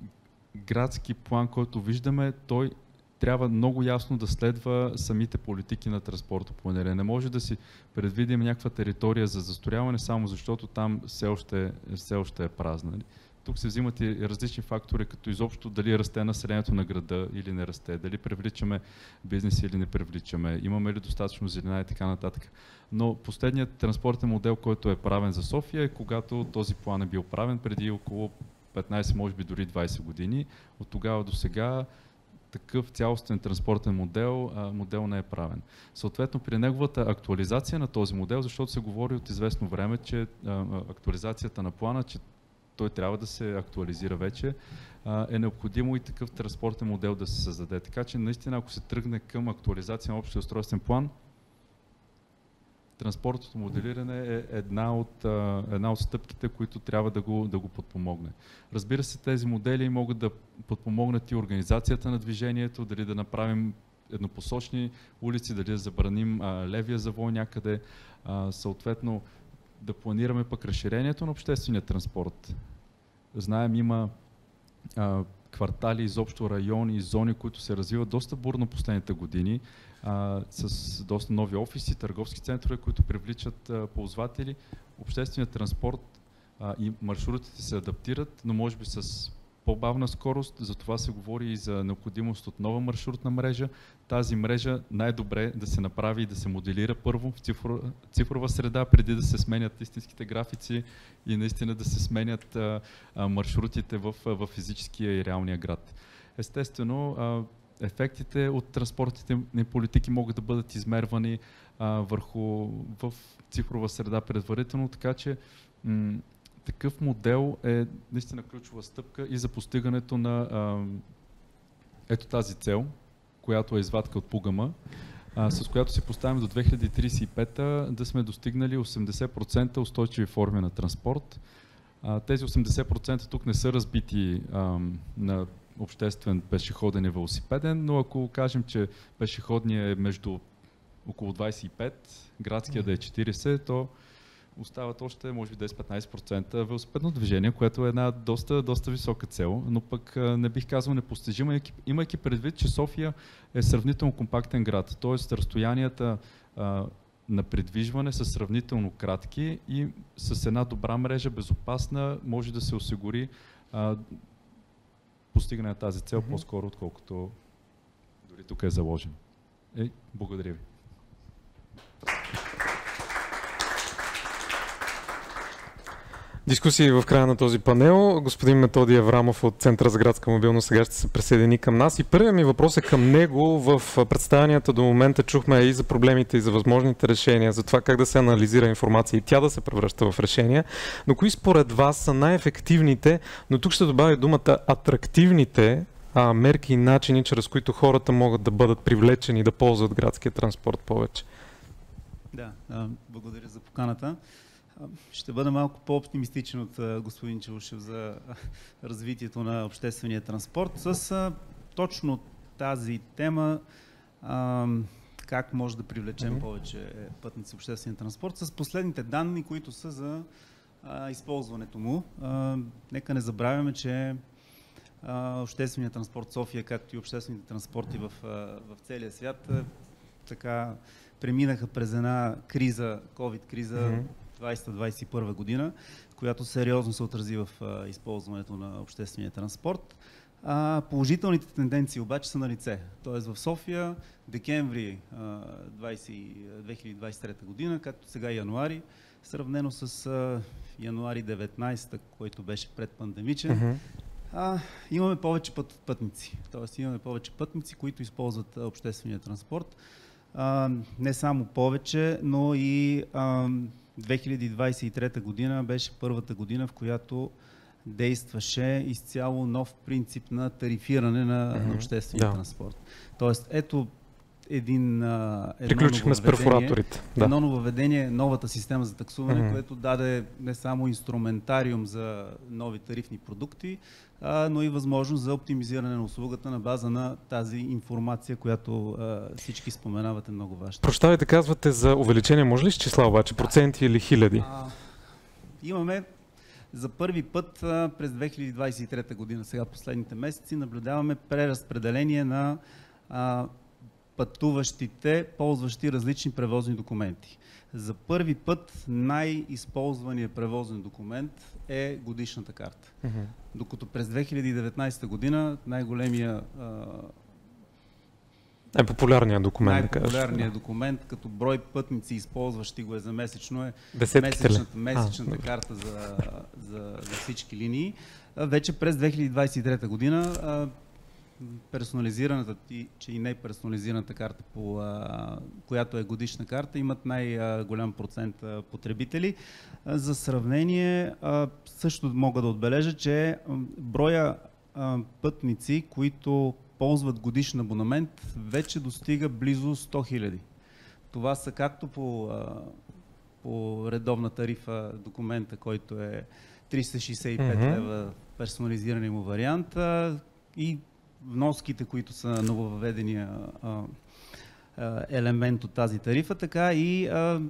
градски план, който виждаме, той трябва много ясно да следва самите политики на транспорта планиране. Не може да си предвидим някаква територия за застрояване, само защото там все още, все още е празна. Тук се взимат и различни фактори, като изобщо дали расте населението на града или не расте, дали привличаме бизнес или не привличаме, имаме ли достатъчно зелена и така нататък. Но последният транспортен модел, който е правен за София е когато този план е бил правен преди около 15, може би дори 20 години. От тогава до сега такъв цялостен транспортен модел, модел не е правен. Съответно, при неговата актуализация на този модел, защото се говори от известно време, че актуализацията на плана, че той трябва да се актуализира вече, е необходимо и такъв транспортен модел да се създаде. Така че наистина, ако се тръгне към актуализация на общия устройствен план, транспортното моделиране е една от, една от стъпките, които трябва да го, да го подпомогне. Разбира се, тези модели могат да подпомогнат и организацията на движението, дали да направим еднопосочни улици, дали да забраним а, левия завой някъде, а, съответно да планираме пък разширението на обществения транспорт. Знаем, има а, квартали, изобщо райони зони, които се развиват доста бурно последните години а, с доста нови офиси, търговски центрове, които привличат а, ползватели. Общественият транспорт а, и маршрутите се адаптират, но може би с по-бавна скорост, затова се говори и за необходимост от нова маршрутна мрежа. Тази мрежа най-добре да се направи и да се моделира първо в цифрова, среда, преди да се сменят истинските графици и наистина да се сменят маршрутите в, в физическия и реалния град. Естествено, ефектите от транспортните политики могат да бъдат измервани върху в цифрова среда предварително, така че такъв модел е наистина ключова стъпка и за постигането на ето тази цел, която е извадка от Пугама, с която си поставяме до 2035 да сме достигнали 80% устойчиви форми на транспорт. Тези 80% тук не са разбити на обществен пешеходен и велосипеден, но ако кажем, че пешеходният е между около 25, градския да е 40, то остават още може би 10-15% велосипедно движение, което е една доста, доста висока цел, но пък не бих казал непостижима, имайки предвид, че София е сравнително компактен град, т.е. разстоянията а, на предвижване са сравнително кратки и с една добра мрежа, безопасна, може да се осигури а, постигане на тази цел mm-hmm. по-скоро, отколкото дори тук е заложен. Е, благодаря ви. Дискусии в края на този панел. Господин Методи Аврамов от Центъра за градска мобилност сега ще се присъедини към нас. И първият ми въпрос е към него. В представянията до момента чухме и за проблемите, и за възможните решения, за това как да се анализира информация и тя да се превръща в решения. Но кои според вас са най-ефективните, но тук ще добавя думата атрактивните а, мерки и начини, чрез които хората могат да бъдат привлечени да ползват градския транспорт повече? Да, благодаря за поканата. Ще бъда малко по-оптимистичен от господин Челушев за развитието на обществения транспорт с точно тази тема как може да привлечем mm-hmm. повече пътници в обществения транспорт с последните данни, които са за а, използването му. А, нека не забравяме, че а, общественият транспорт София, както и обществените транспорти в, а, в целия свят, а, така преминаха през една криза, COVID-криза, mm-hmm 2021 година, която сериозно се отрази в а, използването на обществения транспорт. А, положителните тенденции обаче са на лице. Тоест в София, декември а, 20, 2023 година, както сега януари, сравнено с а, януари 19, който беше предпандемичен, uh-huh. а, имаме повече път, пътници. Тоест имаме повече пътници, които използват а, обществения транспорт. А, не само повече, но и а, 2023 година беше първата година, в която действаше изцяло нов принцип на тарифиране на, mm-hmm. на обществения да. транспорт. Тоест, ето един, едно Приключихме с перфораторите. Да. Едно нововведение, новата система за таксуване, mm-hmm. което даде не само инструментариум за нови тарифни продукти, а, но и възможност за оптимизиране на услугата на база на тази информация, която а, всички споменавате много важно. Прощавайте, казвате за увеличение. Може ли с числа обаче? Проценти или хиляди? А, имаме за първи път а, през 2023 година, сега последните месеци, наблюдаваме преразпределение на а, пътуващите, ползващи различни превозни документи. За първи път най-използваният превозен документ е годишната карта. Mm-hmm. Докато през 2019 година най-големия най-популярният документ. Най-популярният да документ, като брой пътници, използващи го е за месечно, е месечната, месечната а, карта за, за, за всички линии. вече през 2023 година персонализираната, че и не персонализираната карта, по, а, която е годишна карта, имат най-голям процент потребители. За сравнение, а, също мога да отбележа, че броя а, пътници, които ползват годишен абонамент, вече достига близо 100 хиляди. Това са както по, а, по редовна тарифа документа, който е 365 mm-hmm. лева персонализиран му вариант а, и вноските, които са нововведения елемент от тази тарифа, така и а,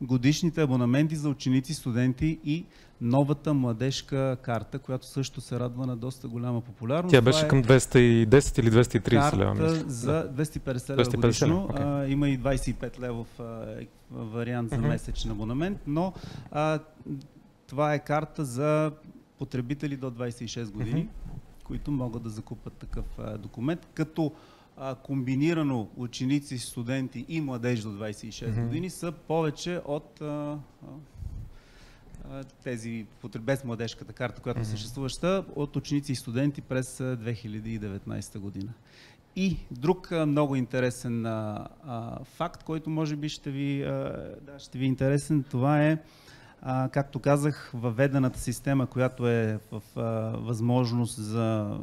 годишните абонаменти за ученици, студенти и новата младежка карта, която също се радва на доста голяма популярност. Тя беше е към 210 или 230 лева. Карта за 250 лева годишно. Okay. А, има и 25 левов вариант за mm-hmm. месечен абонамент, но а, това е карта за потребители до 26 години. Mm-hmm които могат да закупат такъв документ, като комбинирано ученици, студенти и младежи до 26 mm-hmm. години са повече от а, а, тези, без младежката карта, която mm-hmm. съществуваща, от ученици и студенти през 2019 година. И друг а, много интересен а, а, факт, който може би ще ви, а, да, ще ви е интересен, това е а, както казах, въведената система, която е в а, възможност за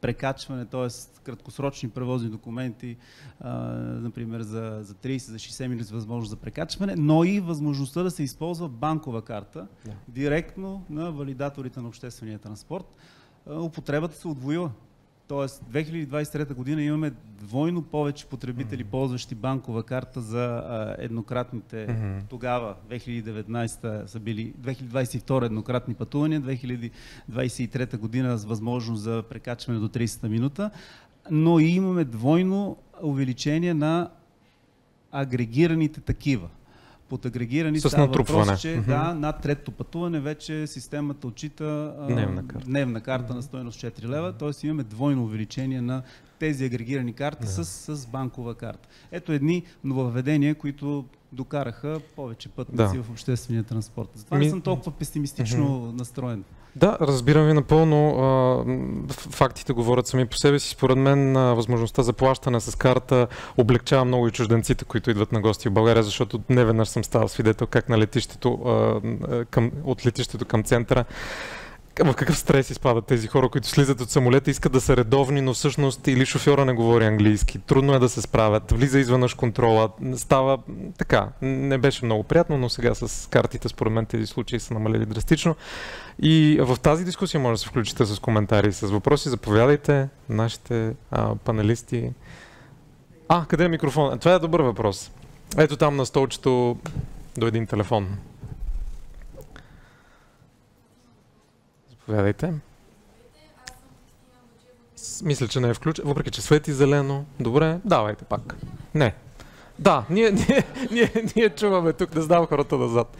прекачване, т.е. краткосрочни превозни документи, а, например за, за 30, за 60 минути възможност за прекачване, но и възможността да се използва банкова карта yeah. директно на валидаторите на обществения транспорт. А, употребата се отвоила. Тоест, 2023 година имаме двойно повече потребители, mm-hmm. ползващи банкова карта за а, еднократните mm-hmm. тогава, 2019 са били, 2022 еднократни пътувания, 2023 година с възможност за прекачване до 30 минута, но и имаме двойно увеличение на агрегираните такива под агрегирани С става въпрос, че mm-hmm. да, над трето пътуване вече системата отчита а, дневна карта, дневна карта на стоеност 4 лева, т.е. имаме двойно увеличение на тези агрегирани карти yeah. с, с банкова карта. Ето едни нововведения, които докараха повече пътници да. в обществения транспорт. Затова Ми... не съм толкова песимистично mm-hmm. настроен. Да, разбирам ви напълно. Фактите говорят сами по себе си. Според мен възможността за плащане с карта облегчава много и чужденците, които идват на гости в България, защото не веднъж съм ставал свидетел как на летището, към, от летището към центъра в какъв стрес изпадат тези хора, които слизат от самолета, искат да са редовни, но всъщност или шофьора не говори английски. Трудно е да се справят. Влиза извънъж контрола. Става така. Не беше много приятно, но сега с картите, според мен, тези случаи са намалили драстично. И в тази дискусия може да се включите с коментари, с въпроси. Заповядайте, нашите а, панелисти. А, къде е микрофон? Това е добър въпрос. Ето там на столчето до един телефон. Заповядайте. Мисля, че не е включен, въпреки че свети зелено. Добре, давайте пак. Не. Да, ние, ние, ние, ние чуваме тук, не знам хората назад.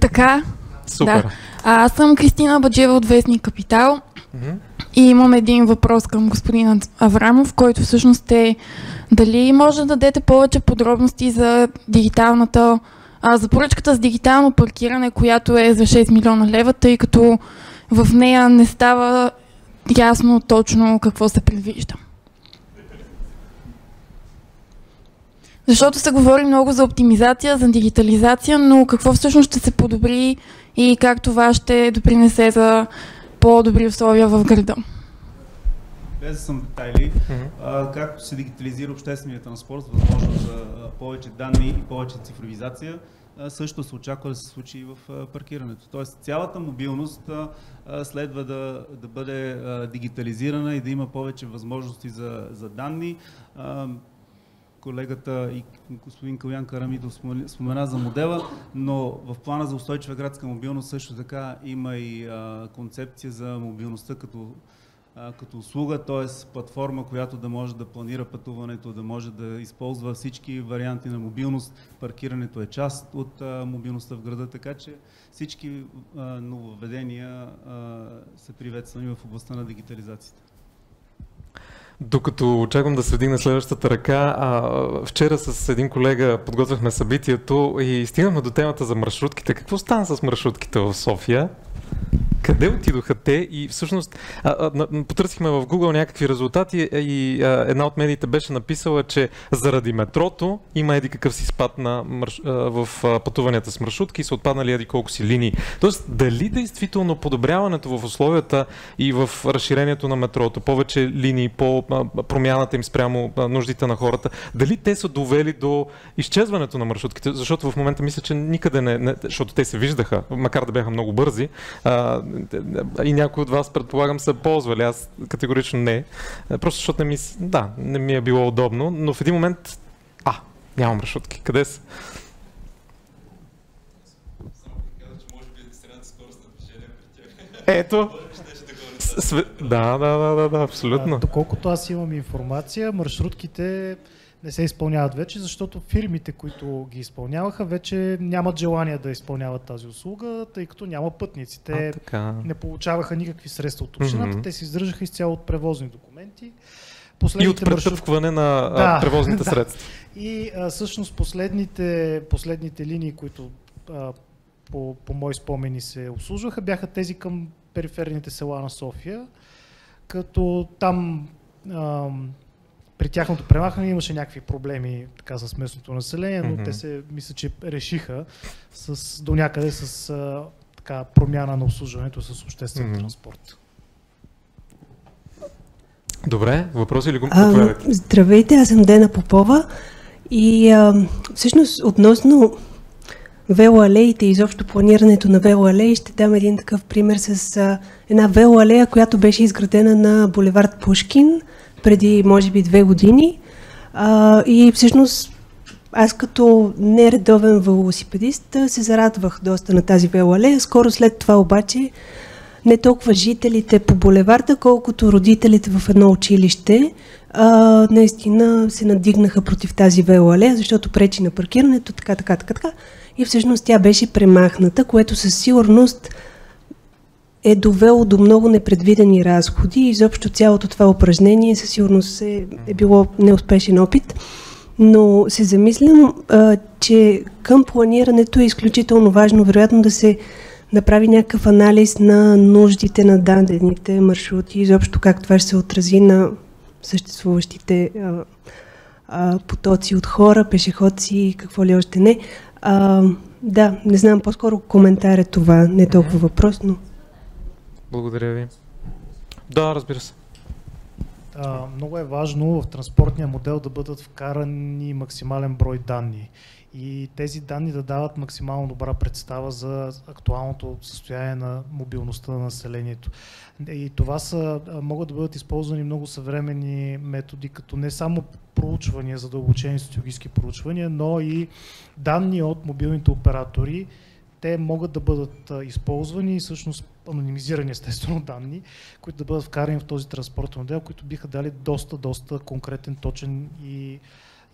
Така. Супер. Да. А, аз съм Кристина Баджева от Вестник Капитал. Mm-hmm. И имам един въпрос към господин Аврамов, който всъщност е дали може да дадете повече подробности за дигиталната, а, за поръчката с дигитално паркиране, която е за 6 милиона лева, тъй като в нея не става ясно точно какво се предвижда. Защото се говори много за оптимизация, за дигитализация, но какво всъщност ще се подобри и как това ще допринесе за по-добри условия в града? Без да съм детайли, както се дигитализира обществения транспорт, възможност за повече данни и повече цифровизация, също се очаква да се случи и в паркирането. Тоест цялата мобилност следва да, да бъде дигитализирана и да има повече възможности за, за данни. Колегата и господин Калян Карамидов спомена за модела, но в плана за устойчива градска мобилност също така има и концепция за мобилността като като услуга, т.е. платформа, която да може да планира пътуването, да може да използва всички варианти на мобилност. Паркирането е част от а, мобилността в града, така че всички а, нововведения са приветствани в областта на дигитализацията. Докато очаквам да се вдигне следващата ръка, а, вчера с един колега подготвяхме събитието и стигнахме до темата за маршрутките. Какво стана с маршрутките в София? Къде отидоха те и всъщност а, а, потърсихме в Google някакви резултати и а, една от медиите беше написала, че заради метрото има еди какъв си спад на марш... а, в а, пътуванията с маршрутки и са отпаднали еди колко си линии. Тоест, дали действително подобряването в условията и в разширението на метрото, повече линии, по а, промяната им спрямо а, нуждите на хората, дали те са довели до изчезването на маршрутките, защото в момента мисля, че никъде не, не защото те се виждаха, макар да бяха много бързи, а, и някои от вас, предполагам, са ползвали. Аз категорично не. Просто защото не ми, да, не ми е било удобно, но в един момент, а, нямам маршрутки. Къде са? Ето. Све... Да, да, да, да, да, абсолютно. А, доколкото аз имам информация, маршрутките не се изпълняват вече, защото фирмите, които ги изпълняваха, вече нямат желание да изпълняват тази услуга, тъй като няма пътници. Те а, не получаваха никакви средства от общината, mm-hmm. те се издържаха изцяло от превозни документи. и от претъпкване на да, превозните да. средства. И а, всъщност последните, последните линии, които а, по, по мои спомени се обслужваха, бяха тези към периферните села на София, като там а, при тяхното премахване имаше някакви проблеми така, с местното население, но mm-hmm. те се, мисля, че решиха с, до някъде с а, така, промяна на обслужването с обществен mm-hmm. транспорт. Добре, въпроси ли го а, Здравейте, аз съм Дена Попова и а, всъщност относно велоалеите и изобщо планирането на велоалеи ще дам един такъв пример с а, една велоалея, която беше изградена на булевард Пушкин преди, може би, две години. А, и всъщност аз като нередовен велосипедист се зарадвах доста на тази велоалея. Скоро след това обаче не толкова жителите по булеварда, колкото родителите в едно училище а, наистина се надигнаха против тази велоалея, защото пречи на паркирането, така, така, така, така. И всъщност тя беше премахната, което със сигурност е довело до много непредвидени разходи. Изобщо цялото това упражнение със сигурност е, е било неуспешен опит. Но се замислям, а, че към планирането е изключително важно, вероятно, да се направи някакъв анализ на нуждите на дадените маршрути, изобщо как това ще се отрази на съществуващите а, а, потоци от хора, пешеходци, какво ли още не. А, да, не знам, по-скоро коментар е това, не толкова въпрос, но... Благодаря ви. Да, разбира се. А, много е важно в транспортния модел да бъдат вкарани максимален брой данни и тези данни да дават максимално добра представа за актуалното състояние на мобилността на населението. И това са, могат да бъдат използвани много съвременни методи, като не само проучвания, задълбочени социологически проучвания, но и данни от мобилните оператори, те могат да бъдат използвани и всъщност анонимизирани естествено данни, които да бъдат вкарани в този транспортен модел, които биха дали доста, доста конкретен, точен и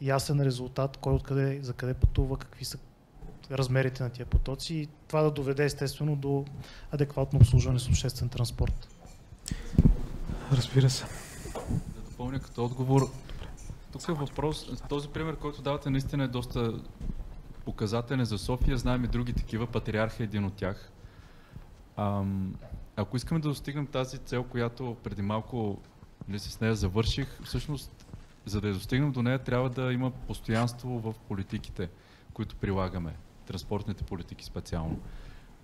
ясен резултат, кой откъде, за къде пътува, какви са размерите на тия потоци и това да доведе естествено до адекватно обслужване с обществен транспорт. Разбира се. Да допълня като отговор, тук е въпрос, този пример, който давате, наистина е доста показателен за София. Знаем и други такива, Патриарха е един от тях. Ам, ако искаме да достигнем тази цел, която преди малко не нали, с нея завърших, всъщност, за да я достигнем до нея, трябва да има постоянство в политиките, които прилагаме, транспортните политики специално.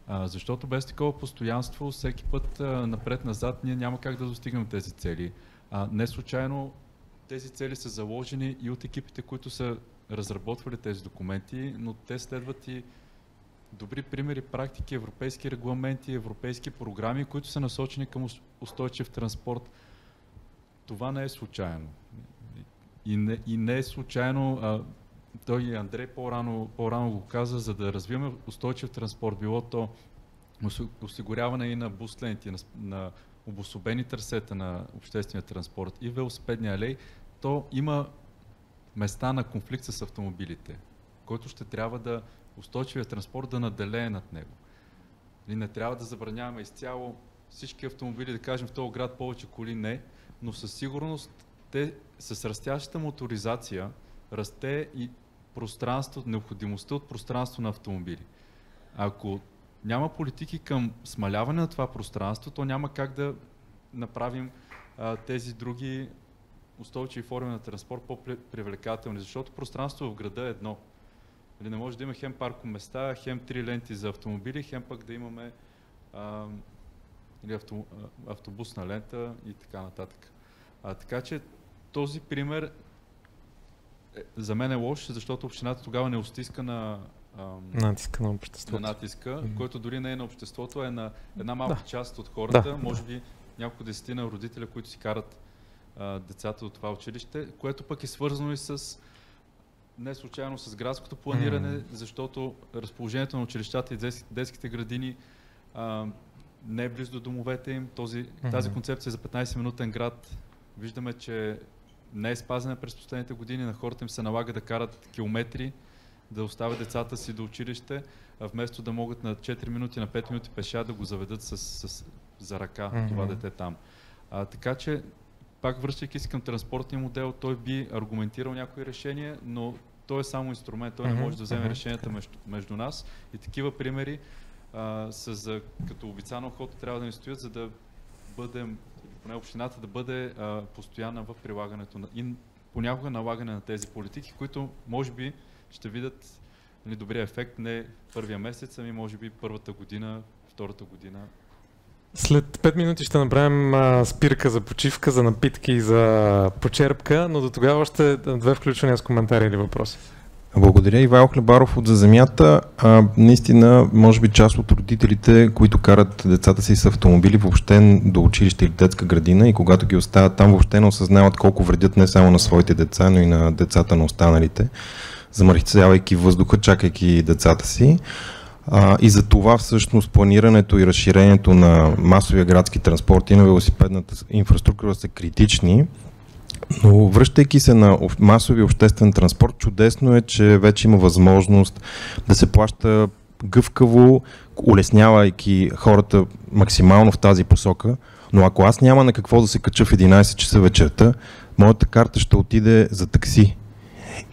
А, защото без такова постоянство, всеки път напред-назад ние няма как да достигнем тези цели. А, не случайно тези цели са заложени и от екипите, които са разработвали тези документи, но те следват и добри примери, практики, европейски регламенти, европейски програми, които са насочени към устойчив транспорт. Това не е случайно. И не, и не е случайно, а, той и Андрей по-рано, по-рано го каза, за да развиваме устойчив транспорт, било то осигуряване и на бус на, на обособени трасета на обществения транспорт и велосипедни алеи, то има места на конфликт с автомобилите, който ще трябва да устойчивия транспорт да наделее над него. И не трябва да забраняваме изцяло всички автомобили, да кажем в този град повече коли не, но със сигурност те с растящата моторизация расте и пространство, необходимостта от пространство на автомобили. Ако няма политики към смаляване на това пространство, то няма как да направим а, тези други устойчиви форми на транспорт по-привлекателни, защото пространство в града е едно. Нали, не може да има хем паркоместа, хем три ленти за автомобили, хем пък да имаме а, или авто, автобусна лента и така нататък. А, така че този пример е, за мен е лош, защото общината тогава не устиска на ам, натиска на обществото. На натиска, mm-hmm. който дори не е на обществото, а е на една малка да. част от хората, да. може би няколко десетина родителя, които си карат а, децата от това училище, което пък е свързано и с не случайно с градското планиране, mm. защото разположението на училищата и детските градини а, не е близо до домовете им. Този, mm-hmm. Тази концепция за 15-минутен град виждаме, че не е спазена през последните години. На хората им се налага да карат километри, да оставят децата си до училище, а вместо да могат на 4 минути, на 5 минути пеша да го заведат с, с, за ръка mm-hmm. това дете там. А, така че, пак връщайки се към транспортния модел, той би аргументирал някои решения, но той е само инструмент, той не може да вземе решенията между, между нас. И такива примери а, са за, като обицана охота трябва да ни стоят, за да бъдем, поне общината да бъде а, постоянна в прилагането на, и понякога налагане на тези политики, които може би ще видят нали, добрия ефект не първия месец, ами може би първата година, втората година. След 5 минути ще направим а, спирка за почивка, за напитки и за почерпка, но до тогава още две включвания с коментари или въпроси. Благодаря Ивайло Хлебаров от За земята. А, наистина, може би част от родителите, които карат децата си с автомобили въобще до училище или детска градина и когато ги оставят там въобще не осъзнават колко вредят не само на своите деца, но и на децата на останалите, замърсявайки въздуха, чакайки децата си. А, и за това всъщност планирането и разширението на масовия градски транспорт и на велосипедната инфраструктура са критични, но връщайки се на масови обществен транспорт, чудесно е, че вече има възможност да се плаща гъвкаво, улеснявайки хората максимално в тази посока. Но ако аз няма на какво да се кача в 11 часа вечерта, моята карта ще отиде за такси.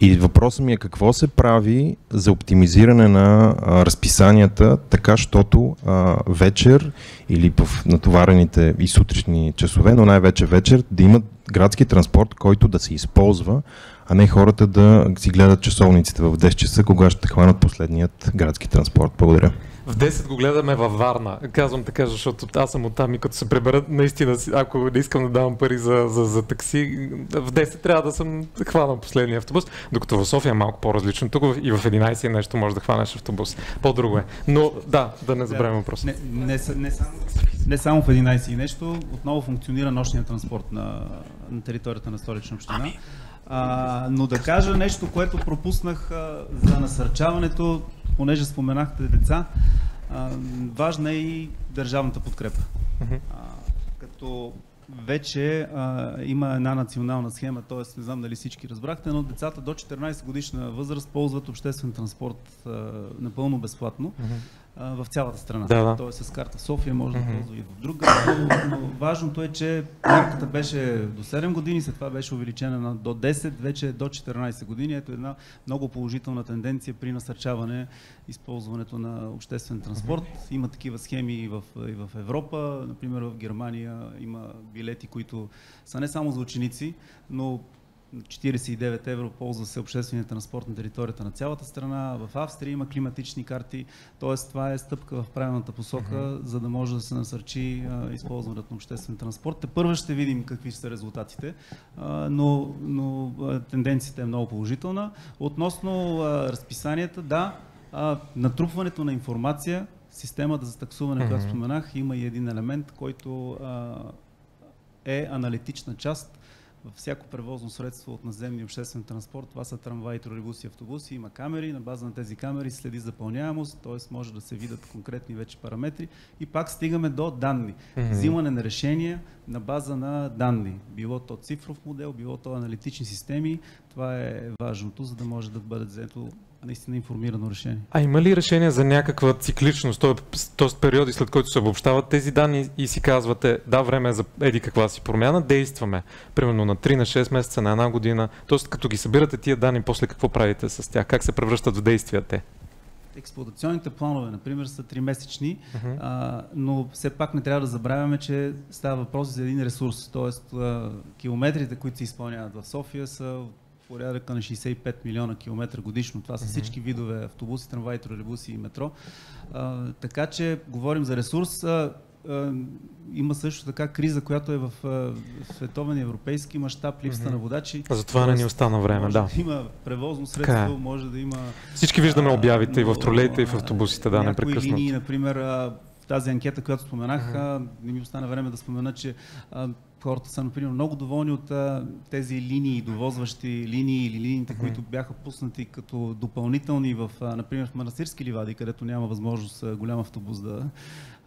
И въпросът ми е какво се прави за оптимизиране на а, разписанията, така, щото а, вечер или в натоварените и сутрешни часове, но най-вече вечер, да имат градски транспорт, който да се използва, а не хората да си гледат часовниците в 10 часа, кога ще хванат последният градски транспорт. Благодаря. В 10 го гледаме във Варна. Казвам така, защото аз съм оттам и като се пребера, наистина, ако не искам да давам пари за, за, за такси, в 10 трябва да съм хванал последния автобус, докато в София е малко по-различно. Тук и в 11 нещо може да хванеш автобус. По-друго е. Но да, да не забравим въпроса. Не, не, не, само, не само в 11 и нещо, отново функционира нощния транспорт на, на територията на столична община. Ами. А, но да кажа нещо, което пропуснах а, за насърчаването, понеже споменахте деца, а, важна е и държавната подкрепа. А, като вече а, има една национална схема, т.е. не знам дали всички разбрахте, но децата до 14 годишна възраст ползват обществен транспорт а, напълно безплатно. В цялата страна. Да, да. Тоест с карта София може mm-hmm. да ползва и в друга. Но, но важното е, че марката беше до 7 години, след това беше увеличена на до 10, вече е до 14 години. Ето една много положителна тенденция при насърчаване използването на обществен транспорт. Mm-hmm. Има такива схеми и в, и в Европа. Например, в Германия има билети, които са не само за ученици, но 49 евро ползва се обществения транспорт на територията на цялата страна. В Австрия има климатични карти, т.е. това е стъпка в правилната посока, за да може да се насърчи а, използването на обществен транспорт. Те първо ще видим какви ще са резултатите, а, но, но а, тенденцията е много положителна. Относно а, разписанията, да, а, натрупването на информация, системата за таксуване, uh-huh. която споменах, има и един елемент, който а, е аналитична част във всяко превозно средство от наземния обществен транспорт, това са трамваи, тролейбуси, автобуси, има камери, на база на тези камери следи запълняемост, т.е. може да се видят конкретни вече параметри и пак стигаме до данни. Mm-hmm. Взимане на решения на база на данни. Било то цифров модел, било то аналитични системи, това е важното, за да може да бъде взето наистина информирано решение. А има ли решение за някаква цикличност, т.е. периоди след който се обобщават тези данни и си казвате, да, време е за еди каква си промяна, действаме. Примерно на 3, на 6 месеца, на една година. Т.е. като ги събирате тия данни, после какво правите с тях? Как се превръщат в действия те? експлуатационните планове, например, са 3-месечни, а, но все пак не трябва да забравяме, че става въпрос за един ресурс. Тоест, а, километрите, които се изпълняват в София, са порядъка на 65 милиона километра годишно. Това са всички видове автобуси, трамваи, тролейбуси и метро. А, така че говорим за ресурс. А, а, има също така криза, която е в, а, в световен и европейски мащаб, липсата на водачи. Затова не ни остана време, може да. има превозно Така е. средство, може да има... Всички виждаме а, обявите и в тролейте, и в а, автобусите, да, някои непрекъснато. линии, например, а, тази анкета, която споменах, а, не ми остана време да спомена, че а, хората са, например, много доволни от а, тези линии, довозващи линии или линиите, които бяха пуснати като допълнителни в, а, например, в Манастирски ливади, където няма възможност а, голям автобус да,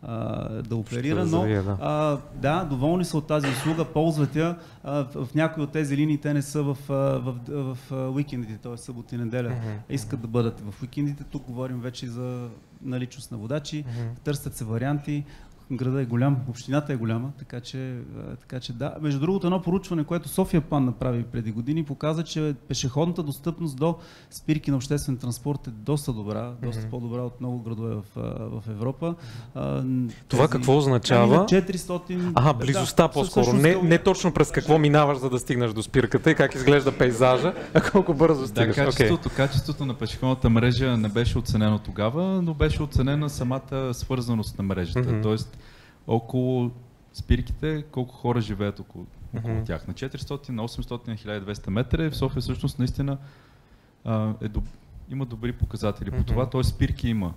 а, да оперира, но да. а, да, доволни са от тази услуга, ползват я. А, в, в някои от тези линии те не са в, в, в, в уикендите, т.е. събота и неделя. Искат да бъдат в уикендите. Тук говорим вече за наличност на водачи. Търсят се варианти. Града е голям, общината е голяма, така че, така че да. Между другото, едно поручване, което София Пан направи преди години, показа, че пешеходната достъпност до спирки на обществен транспорт е доста добра, доста по-добра от много градове в, в Европа. Това тези- какво означава? Ами, 400... Ага, близостта Да, по-скоро. всъщност, Не, не точно през какво минаваш, за да стигнеш до спирката и как изглежда пейзажа, а колко бързо Да, стигаш. Окей. качеството, качеството на пешеходната мрежа не беше оценено тогава, но беше оценена самата свързаност на мрежата. Мгм. Тоест, около спирките, колко хора живеят около, около Мгм. тях. На 400, на 800, на 1200 метра и в София всъщност наистина а, е доб... има добри показатели по Мгм. това, т.е. спирки има.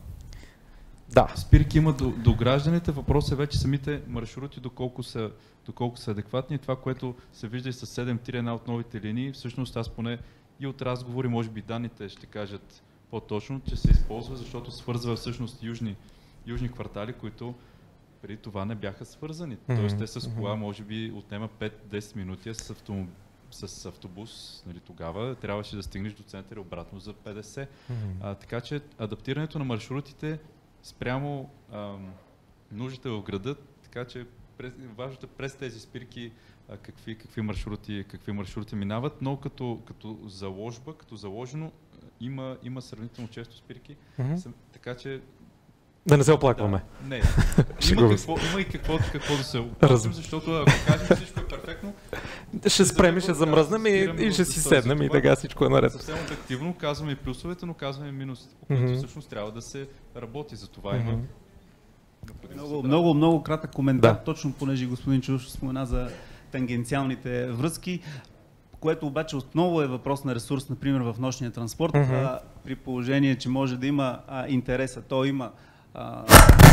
Да. Спирки има до, до гражданите, въпросът е вече самите маршрути, доколко са, доколко са адекватни. Това, което се вижда и с 7-3, една от новите линии, всъщност аз поне и от разговори, може би данните ще кажат по-точно, че се използва, защото свързва всъщност южни, южни квартали, които преди това не бяха свързани. Мгм, Тоест те с кола може би отнема 5-10 минути, а с, автомоб... с автобус нали, тогава трябваше да стигнеш до центъра обратно за 50. А, така че адаптирането на маршрутите спрямо ам, нуждите в града, така че през, важното е през тези спирки а, какви, какви, маршрути, какви маршрути минават, но като, като заложба, като заложено, има, има сравнително често спирки. Съм- така че Да не се оплакваме. да, не. Има, какво, има и какво, какво да се оплаквам, защото ако кажем всичко е перфектно, Ще спрем, ще Да, замръзнем и, и ще си седнем и така всичко е наред. съвсем обективно казваме и плюсовете, но казваме и минусите, по които Мгм. всъщност трябва да се работи. За това има Мгм. необходимост Много, много, много кратък коментар, Да. точно понеже господин Чуш спомена за тангенциалните връзки, което обаче отново е въпрос на ресурс, например в нощния транспорт, Мгм. а, при положение, че може да има а, интереса, то има а,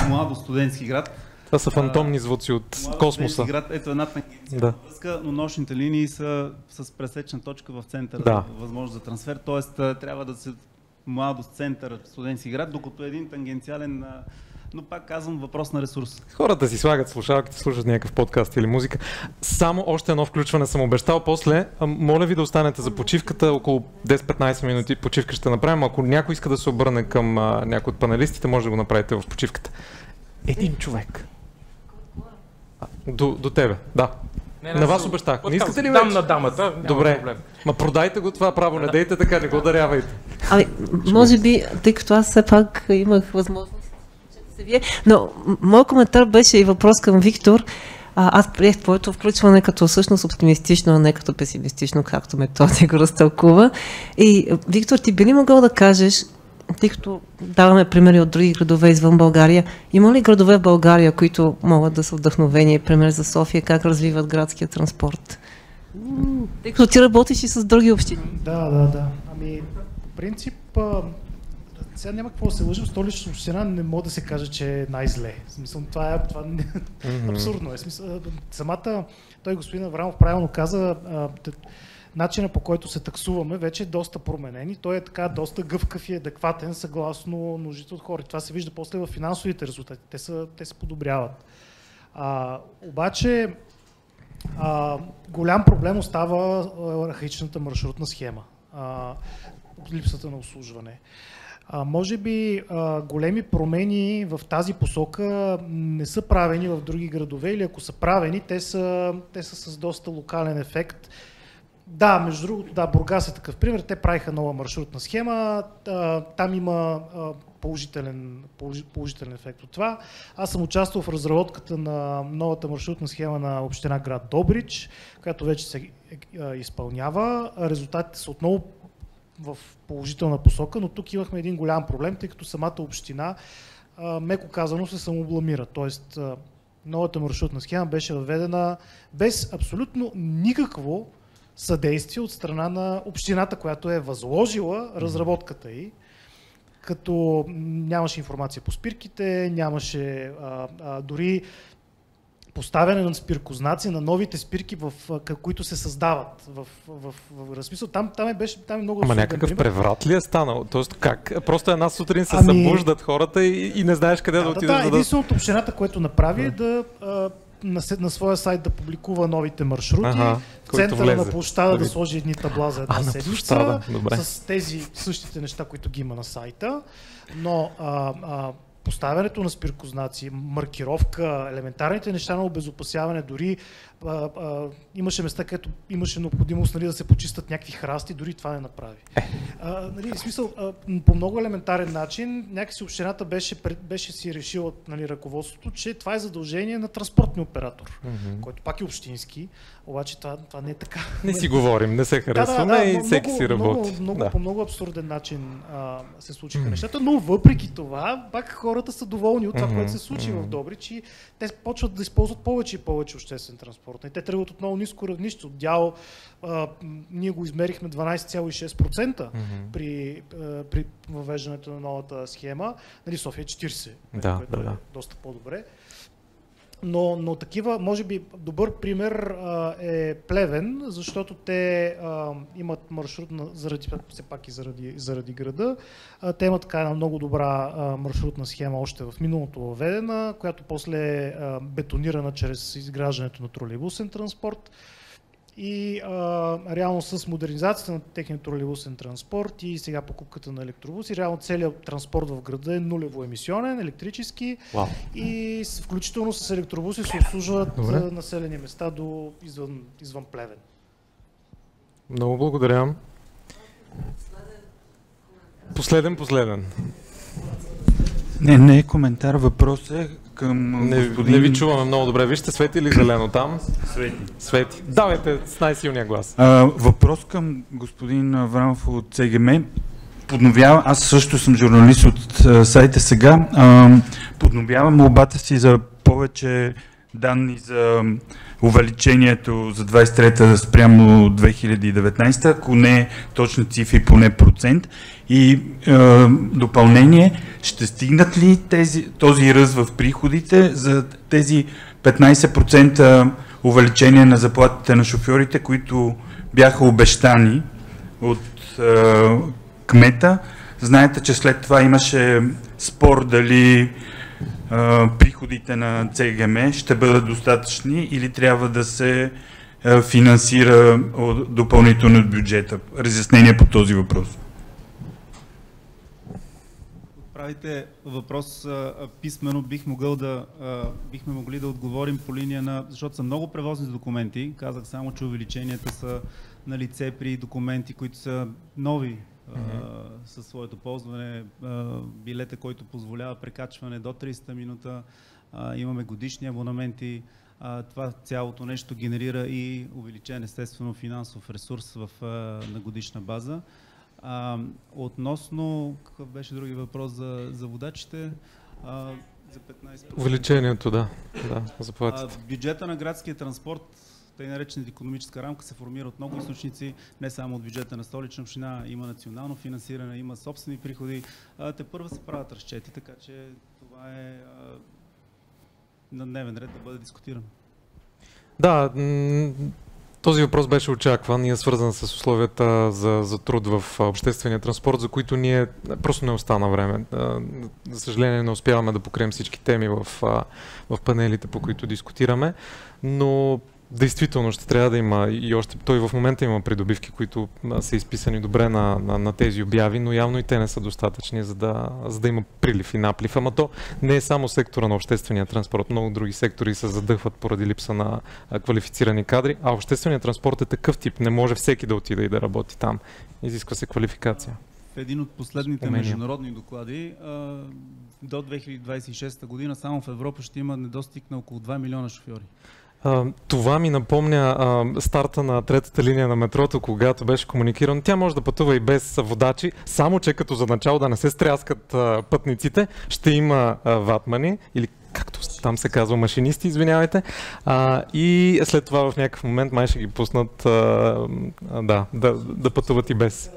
младо студентски град. Това са фантомни звуци от Младо космоса. град, ето една Да. връзка, но нощните линии са с пресечна точка в центъра, Да. за възможност за трансфер, т.е. трябва да се младост център студентски град, докато един тангенциален, но пак казвам, въпрос на ресурс. Хората си слагат слушалките, слушат някакъв подкаст или музика. Само още едно включване съм обещал. После, моля ви да останете за почивката. Около 10-15 минути почивка ще направим. Ако някой иска да се обърне към а, някой от панелистите, може да го направите в почивката. Един човек. А, До, до тебе, да. Не, На вас обещах. Не искате ли Дам вече? на дамата. Добре. проблем. Ма продайте го това право, не дейте така, не го дарявайте. Ами, може би, тъй като аз все пак имах възможност вие, но моят коментар беше и въпрос към Виктор. А, аз приех твоето включване като всъщност оптимистично, а не като песимистично, както методи го разтълкува. И, Виктор, ти би ли могъл да кажеш, тъй като даваме примери от други градове извън България, има ли градове в България, които могат да са вдъхновение, пример за София, как развиват градския транспорт? Тъй като ти работиш и с други общини. Да, да, да. Ами, по принцип, сега няма какво да се лъжим, столична община не може да се каже, че е най-зле. В смисъл, това е, това не, абсурдно е. Смисъл, самата, той господин Аврамов правилно каза, а, начина по който се таксуваме вече е доста променен и той е така доста гъвкав и адекватен съгласно нуждите от хората. Това се вижда после в финансовите резултати. Те, са, те се подобряват. А, обаче, а, голям проблем остава архаичната маршрутна схема. А, липсата на обслужване. А, може би а, големи промени в тази посока не са правени в други градове или ако са правени, те са, те са с доста локален ефект. Да, между другото, да, Бургас е такъв пример. Те правиха нова маршрутна схема. А, там има а, положителен, положителен ефект от това. Аз съм участвал в разработката на новата маршрутна схема на община град Добрич, която вече се а, изпълнява. Резултатите са отново в положителна посока, но тук имахме един голям проблем, тъй като самата община, меко казано, се самообламира. Тоест, новата маршрутна схема беше въведена без абсолютно никакво съдействие от страна на общината, която е възложила разработката й, като нямаше информация по спирките, нямаше а, а, дори поставяне на спиркознаци на новите спирки, в, които се създават в, в, в, в размисъл. Там, там, е, беше, там е много Ама някакъв пример. преврат ли е станал? Тоест как? Просто една сутрин се ами... събуждат хората и, и не знаеш къде да, да отидеш. Да, да, единственото общината, което направи е да а, на, на своя сайт да публикува новите маршрути, ага, центъра на площада да сложи едни табла за една а, седмица, с тези същите неща, които ги има на сайта. Но а, а, поставянето на спиркознаци, маркировка, елементарните неща на обезопасяване, дори а, а, имаше места, където имаше необходимост нали, да се почистят някакви храсти, дори това не направи. Е. А, нали, в смисъл, а, по много елементарен начин, някакси общината беше, беше си решила нали, ръководството, че това е задължение на транспортния оператор, mm-hmm. който пак е общински, обаче това, това не е така. Не си говорим, не се харесваме да, да, да, и всеки си работи. Много, много, да. По много абсурден начин а, се случиха mm-hmm. нещата, но въпреки това, пак хората са доволни от това, mm-hmm. което се случи mm-hmm. в Добрич и те почват да използват повече и повече обществен транспорт. И те тръгват от много ниско равнище. От дял а, ние го измерихме 12,6% mm-hmm. при, а, при въвеждането на новата схема. Нали, София е 40, да, което да, е да. доста по-добре. Но, но такива, може би, добър пример а, е Плевен, защото те а, имат маршрут на, заради, все пак и заради, заради града. А, те имат така една много добра а, маршрутна схема още в миналото въведена, която после е бетонирана чрез изграждането на тролейбусен транспорт и а, реално с модернизацията на техния тролейбусен транспорт и сега покупката на електробуси, реално целият транспорт в града е нулево емисионен, електрически wow. и включително с електробуси се обслужват Добре. населени места до извън, извън Плевен. Много благодаря. Последен, последен. Не, не е коментар, въпрос е към не, господин... Не ви чуваме много добре. Вижте, свети или зелено там? Свети. Свети. Давайте с най-силния глас. А, въпрос към господин Аврамов от ЦГМ. Подновявам, аз също съм журналист от а, сайта сега. А, подновявам молбата си за повече данни за увеличението за 23-та спрямо 2019, ако не точни цифри, поне процент. И е, допълнение, ще стигнат ли тези, този ръст в приходите за тези 15% увеличение на заплатите на шофьорите, които бяха обещани от е, кмета? Знаете, че след това имаше спор дали приходите на ЦГМ ще бъдат достатъчни или трябва да се финансира допълнително от бюджета? Разяснение по този въпрос. Правите въпрос писменно, бих могъл да, бихме могли да отговорим по линия на, защото са много превозни документи, казах само, че увеличенията са на лице при документи, които са нови mm-hmm. със своето ползване. билета, който позволява прекачване до 300 минута. имаме годишни абонаменти. това цялото нещо генерира и увеличен естествено финансов ресурс в, на годишна база. А, относно, какъв беше други въпрос за, за водачите? А, за 15%. Увеличението, да. да заплатите. бюджета на градския транспорт тъй наречената економическа рамка се формира от много източници, не само от бюджета на столична община, има национално финансиране, има собствени приходи. те първа се правят разчети, така че това е на дневен ред да бъде дискутирано. Да, този въпрос беше очакван и е свързан с условията за, за труд в обществения транспорт, за които ние просто не остана време. За съжаление не успяваме да покрием всички теми в, в панелите, по които дискутираме, но действително ще трябва да има и още той в момента има придобивки, които са изписани добре на, на, на тези обяви, но явно и те не са достатъчни, за да, за да има прилив и наплив. Ама то не е само сектора на обществения транспорт, много други сектори се задъхват поради липса на квалифицирани кадри, а общественият транспорт е такъв тип, не може всеки да отиде и да работи там. Изисква се квалификация. В един от последните Умения. международни доклади до 2026 година само в Европа ще има недостиг на около 2 милиона шофьори. Това ми напомня uh, старта на третата линия на метрото, когато беше комуникиран. Тя може да пътува и без водачи, само че като за начало да не се стряскат uh, пътниците, ще има ватмани или както там се казва, машинисти, извинявайте. А, и след това в някакъв момент май ще ги пуснат а, да, да, да пътуват и без.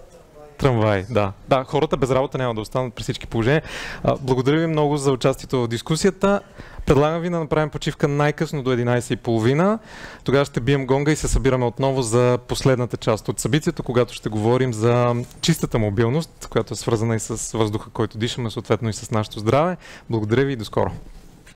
Трамвай, да. Да, хората без работа няма да останат при всички положения. Благодаря ви много за участието в дискусията. Предлагам ви да направим почивка най-късно до 11.30. Тогава ще бием гонга и се събираме отново за последната част от събитието, когато ще говорим за чистата мобилност, която е свързана и с въздуха, който дишаме, съответно и с нашето здраве. Благодаря ви и до скоро.